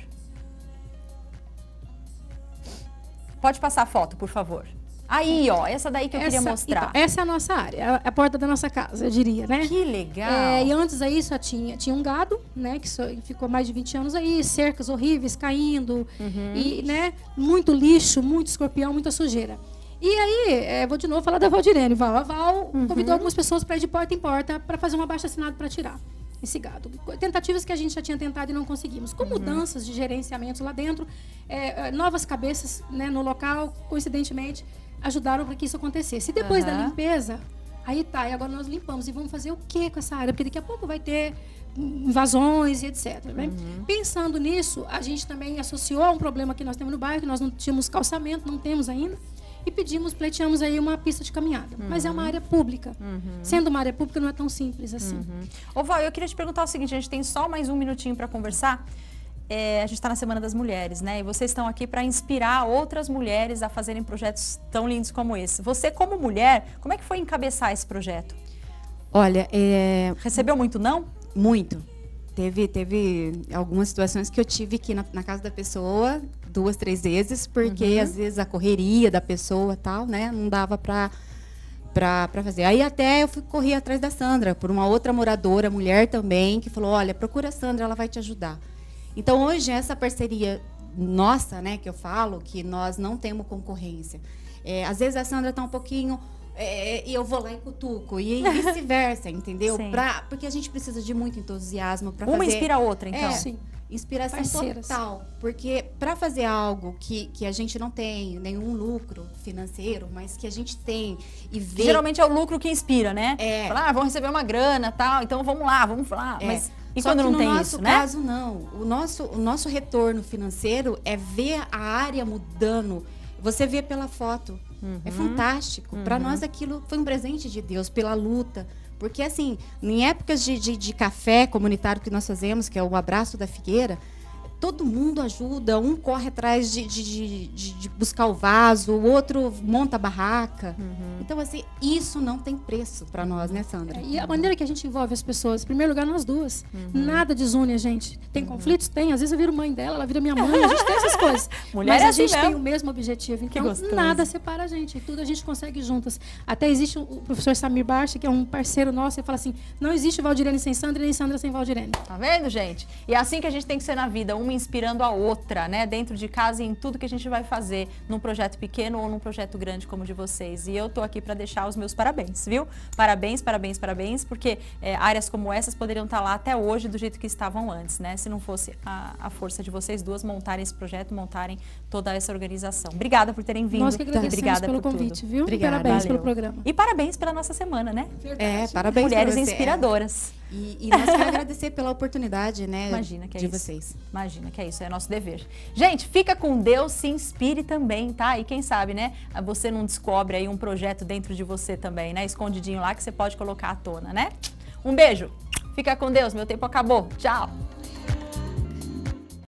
[SPEAKER 1] Pode passar a foto, por favor. Aí, ó, essa daí que eu queria
[SPEAKER 8] Essa-
[SPEAKER 1] mostrar.
[SPEAKER 8] então, essa é a nossa área, a, porta da nossa casa, eu diria, né?
[SPEAKER 1] Que legal.
[SPEAKER 8] É, e antes aí só tinha, tinha um gado, né? Que só- ficou mais de 20 anos aí, cercas horríveis caindo,
[SPEAKER 1] Uhum.
[SPEAKER 8] e, né? Muito lixo, muito escorpião, muita sujeira. E aí, é, vou de novo falar da Valdirene. Val, a Val uhum. convidou algumas pessoas para ir de porta em porta para fazer um abaixo assinado para tirar esse gado. Tentativas que a gente já tinha tentado e não conseguimos. Com uhum. mudanças de gerenciamentos lá dentro, é, é, novas cabeças né, no local, coincidentemente, ajudaram para que isso acontecesse. E depois uhum. da limpeza, aí tá, e agora nós limpamos. E vamos fazer o que com essa área? Porque daqui a pouco vai ter invasões e etc. Né? Uhum. Pensando nisso, a gente também associou a um problema que nós temos no bairro, que nós não tínhamos calçamento, não temos ainda e pedimos, pleiteamos aí uma pista de caminhada. Uhum. Mas é uma área pública. Uhum. Sendo uma área pública, não é tão simples assim. Uhum.
[SPEAKER 1] Ô, Val, eu queria te perguntar o seguinte: a gente tem só mais um minutinho para conversar. É, a gente está na Semana das Mulheres, né? E vocês estão aqui para inspirar outras mulheres a fazerem projetos tão lindos como esse. Você, como mulher, como é que foi encabeçar esse projeto?
[SPEAKER 9] Olha, é...
[SPEAKER 1] recebeu muito não?
[SPEAKER 9] Muito. Teve, teve algumas situações que eu tive que ir na, na casa da pessoa duas, três vezes, porque uhum. às vezes a correria da pessoa tal, né? Não dava para para fazer. Aí até eu fui correr atrás da Sandra, por uma outra moradora, mulher também, que falou: olha, procura a Sandra, ela vai te ajudar. Então hoje essa parceria nossa, né, que eu falo, que nós não temos concorrência. É, às vezes a Sandra está um pouquinho é, e eu vou lá em cutuco e vice-versa, entendeu? Pra, porque a gente precisa de muito entusiasmo para fazer.
[SPEAKER 1] Uma inspira a outra, então. É,
[SPEAKER 9] Sim. Inspiração Parceiras. total. Porque para fazer algo que, que a gente não tem nenhum lucro financeiro, mas que a gente tem e vê.
[SPEAKER 1] Geralmente é o lucro que inspira, né? É. Falar, ah, vamos receber uma grana tal, então vamos lá, vamos lá. É. Mas e Só quando não tem isso,
[SPEAKER 9] né? No nosso caso, não. O nosso, o nosso retorno financeiro é ver a área mudando. Você vê pela foto. É uhum. É fantástico. Uhum. Para nós, aquilo foi um presente de Deus, pela luta porque, assim, em épocas de, de, de café comunitário que nós fazemos, que é o abraço da figueira, todo mundo ajuda, um corre atrás de, de, de, de buscar o vaso, o outro monta a barraca. Uhum. Então, assim, isso não tem preço para nós, né, Sandra?
[SPEAKER 8] E a maneira que a gente envolve as pessoas, em primeiro lugar, nós duas. Uhum. Nada desune a gente. Tem uhum. conflitos? Tem. Às vezes eu viro mãe dela, ela vira minha mãe, a gente tem essas coisas. Mulher Mas é a assim gente mesmo. tem o mesmo objetivo. Então, nada separa a gente. Tudo a gente consegue juntas. Até existe o professor Samir Barcha, que é um parceiro nosso, e fala assim: não existe Valdirene sem Sandra, nem Sandra sem Valdirene.
[SPEAKER 1] Tá vendo, gente? E é assim que a gente tem que ser na vida. Um uma inspirando a outra, né? Dentro de casa e em tudo que a gente vai fazer, num projeto pequeno ou num projeto grande como o de vocês. E eu tô aqui para deixar os meus parabéns, viu? Parabéns, parabéns, parabéns, porque é, áreas como essas poderiam estar tá lá até hoje do jeito que estavam antes, né? Se não fosse a, a força de vocês duas montarem esse projeto, montarem toda essa organização. Obrigada por terem vindo.
[SPEAKER 8] Nós que agradecemos Obrigada pelo convite, tudo. viu? Obrigada, parabéns valeu. pelo programa.
[SPEAKER 1] E parabéns pela nossa semana, né?
[SPEAKER 9] Verdade. É, parabéns
[SPEAKER 1] Mulheres inspiradoras.
[SPEAKER 9] E, e nós queremos agradecer pela oportunidade, né,
[SPEAKER 1] Imagina que é
[SPEAKER 9] de
[SPEAKER 1] isso.
[SPEAKER 9] vocês.
[SPEAKER 1] Imagina que é isso, é nosso dever. Gente, fica com Deus, se inspire também, tá? E quem sabe, né, você não descobre aí um projeto dentro de você também, né, escondidinho lá que você pode colocar à tona, né? Um beijo. Fica com Deus, meu tempo acabou. Tchau.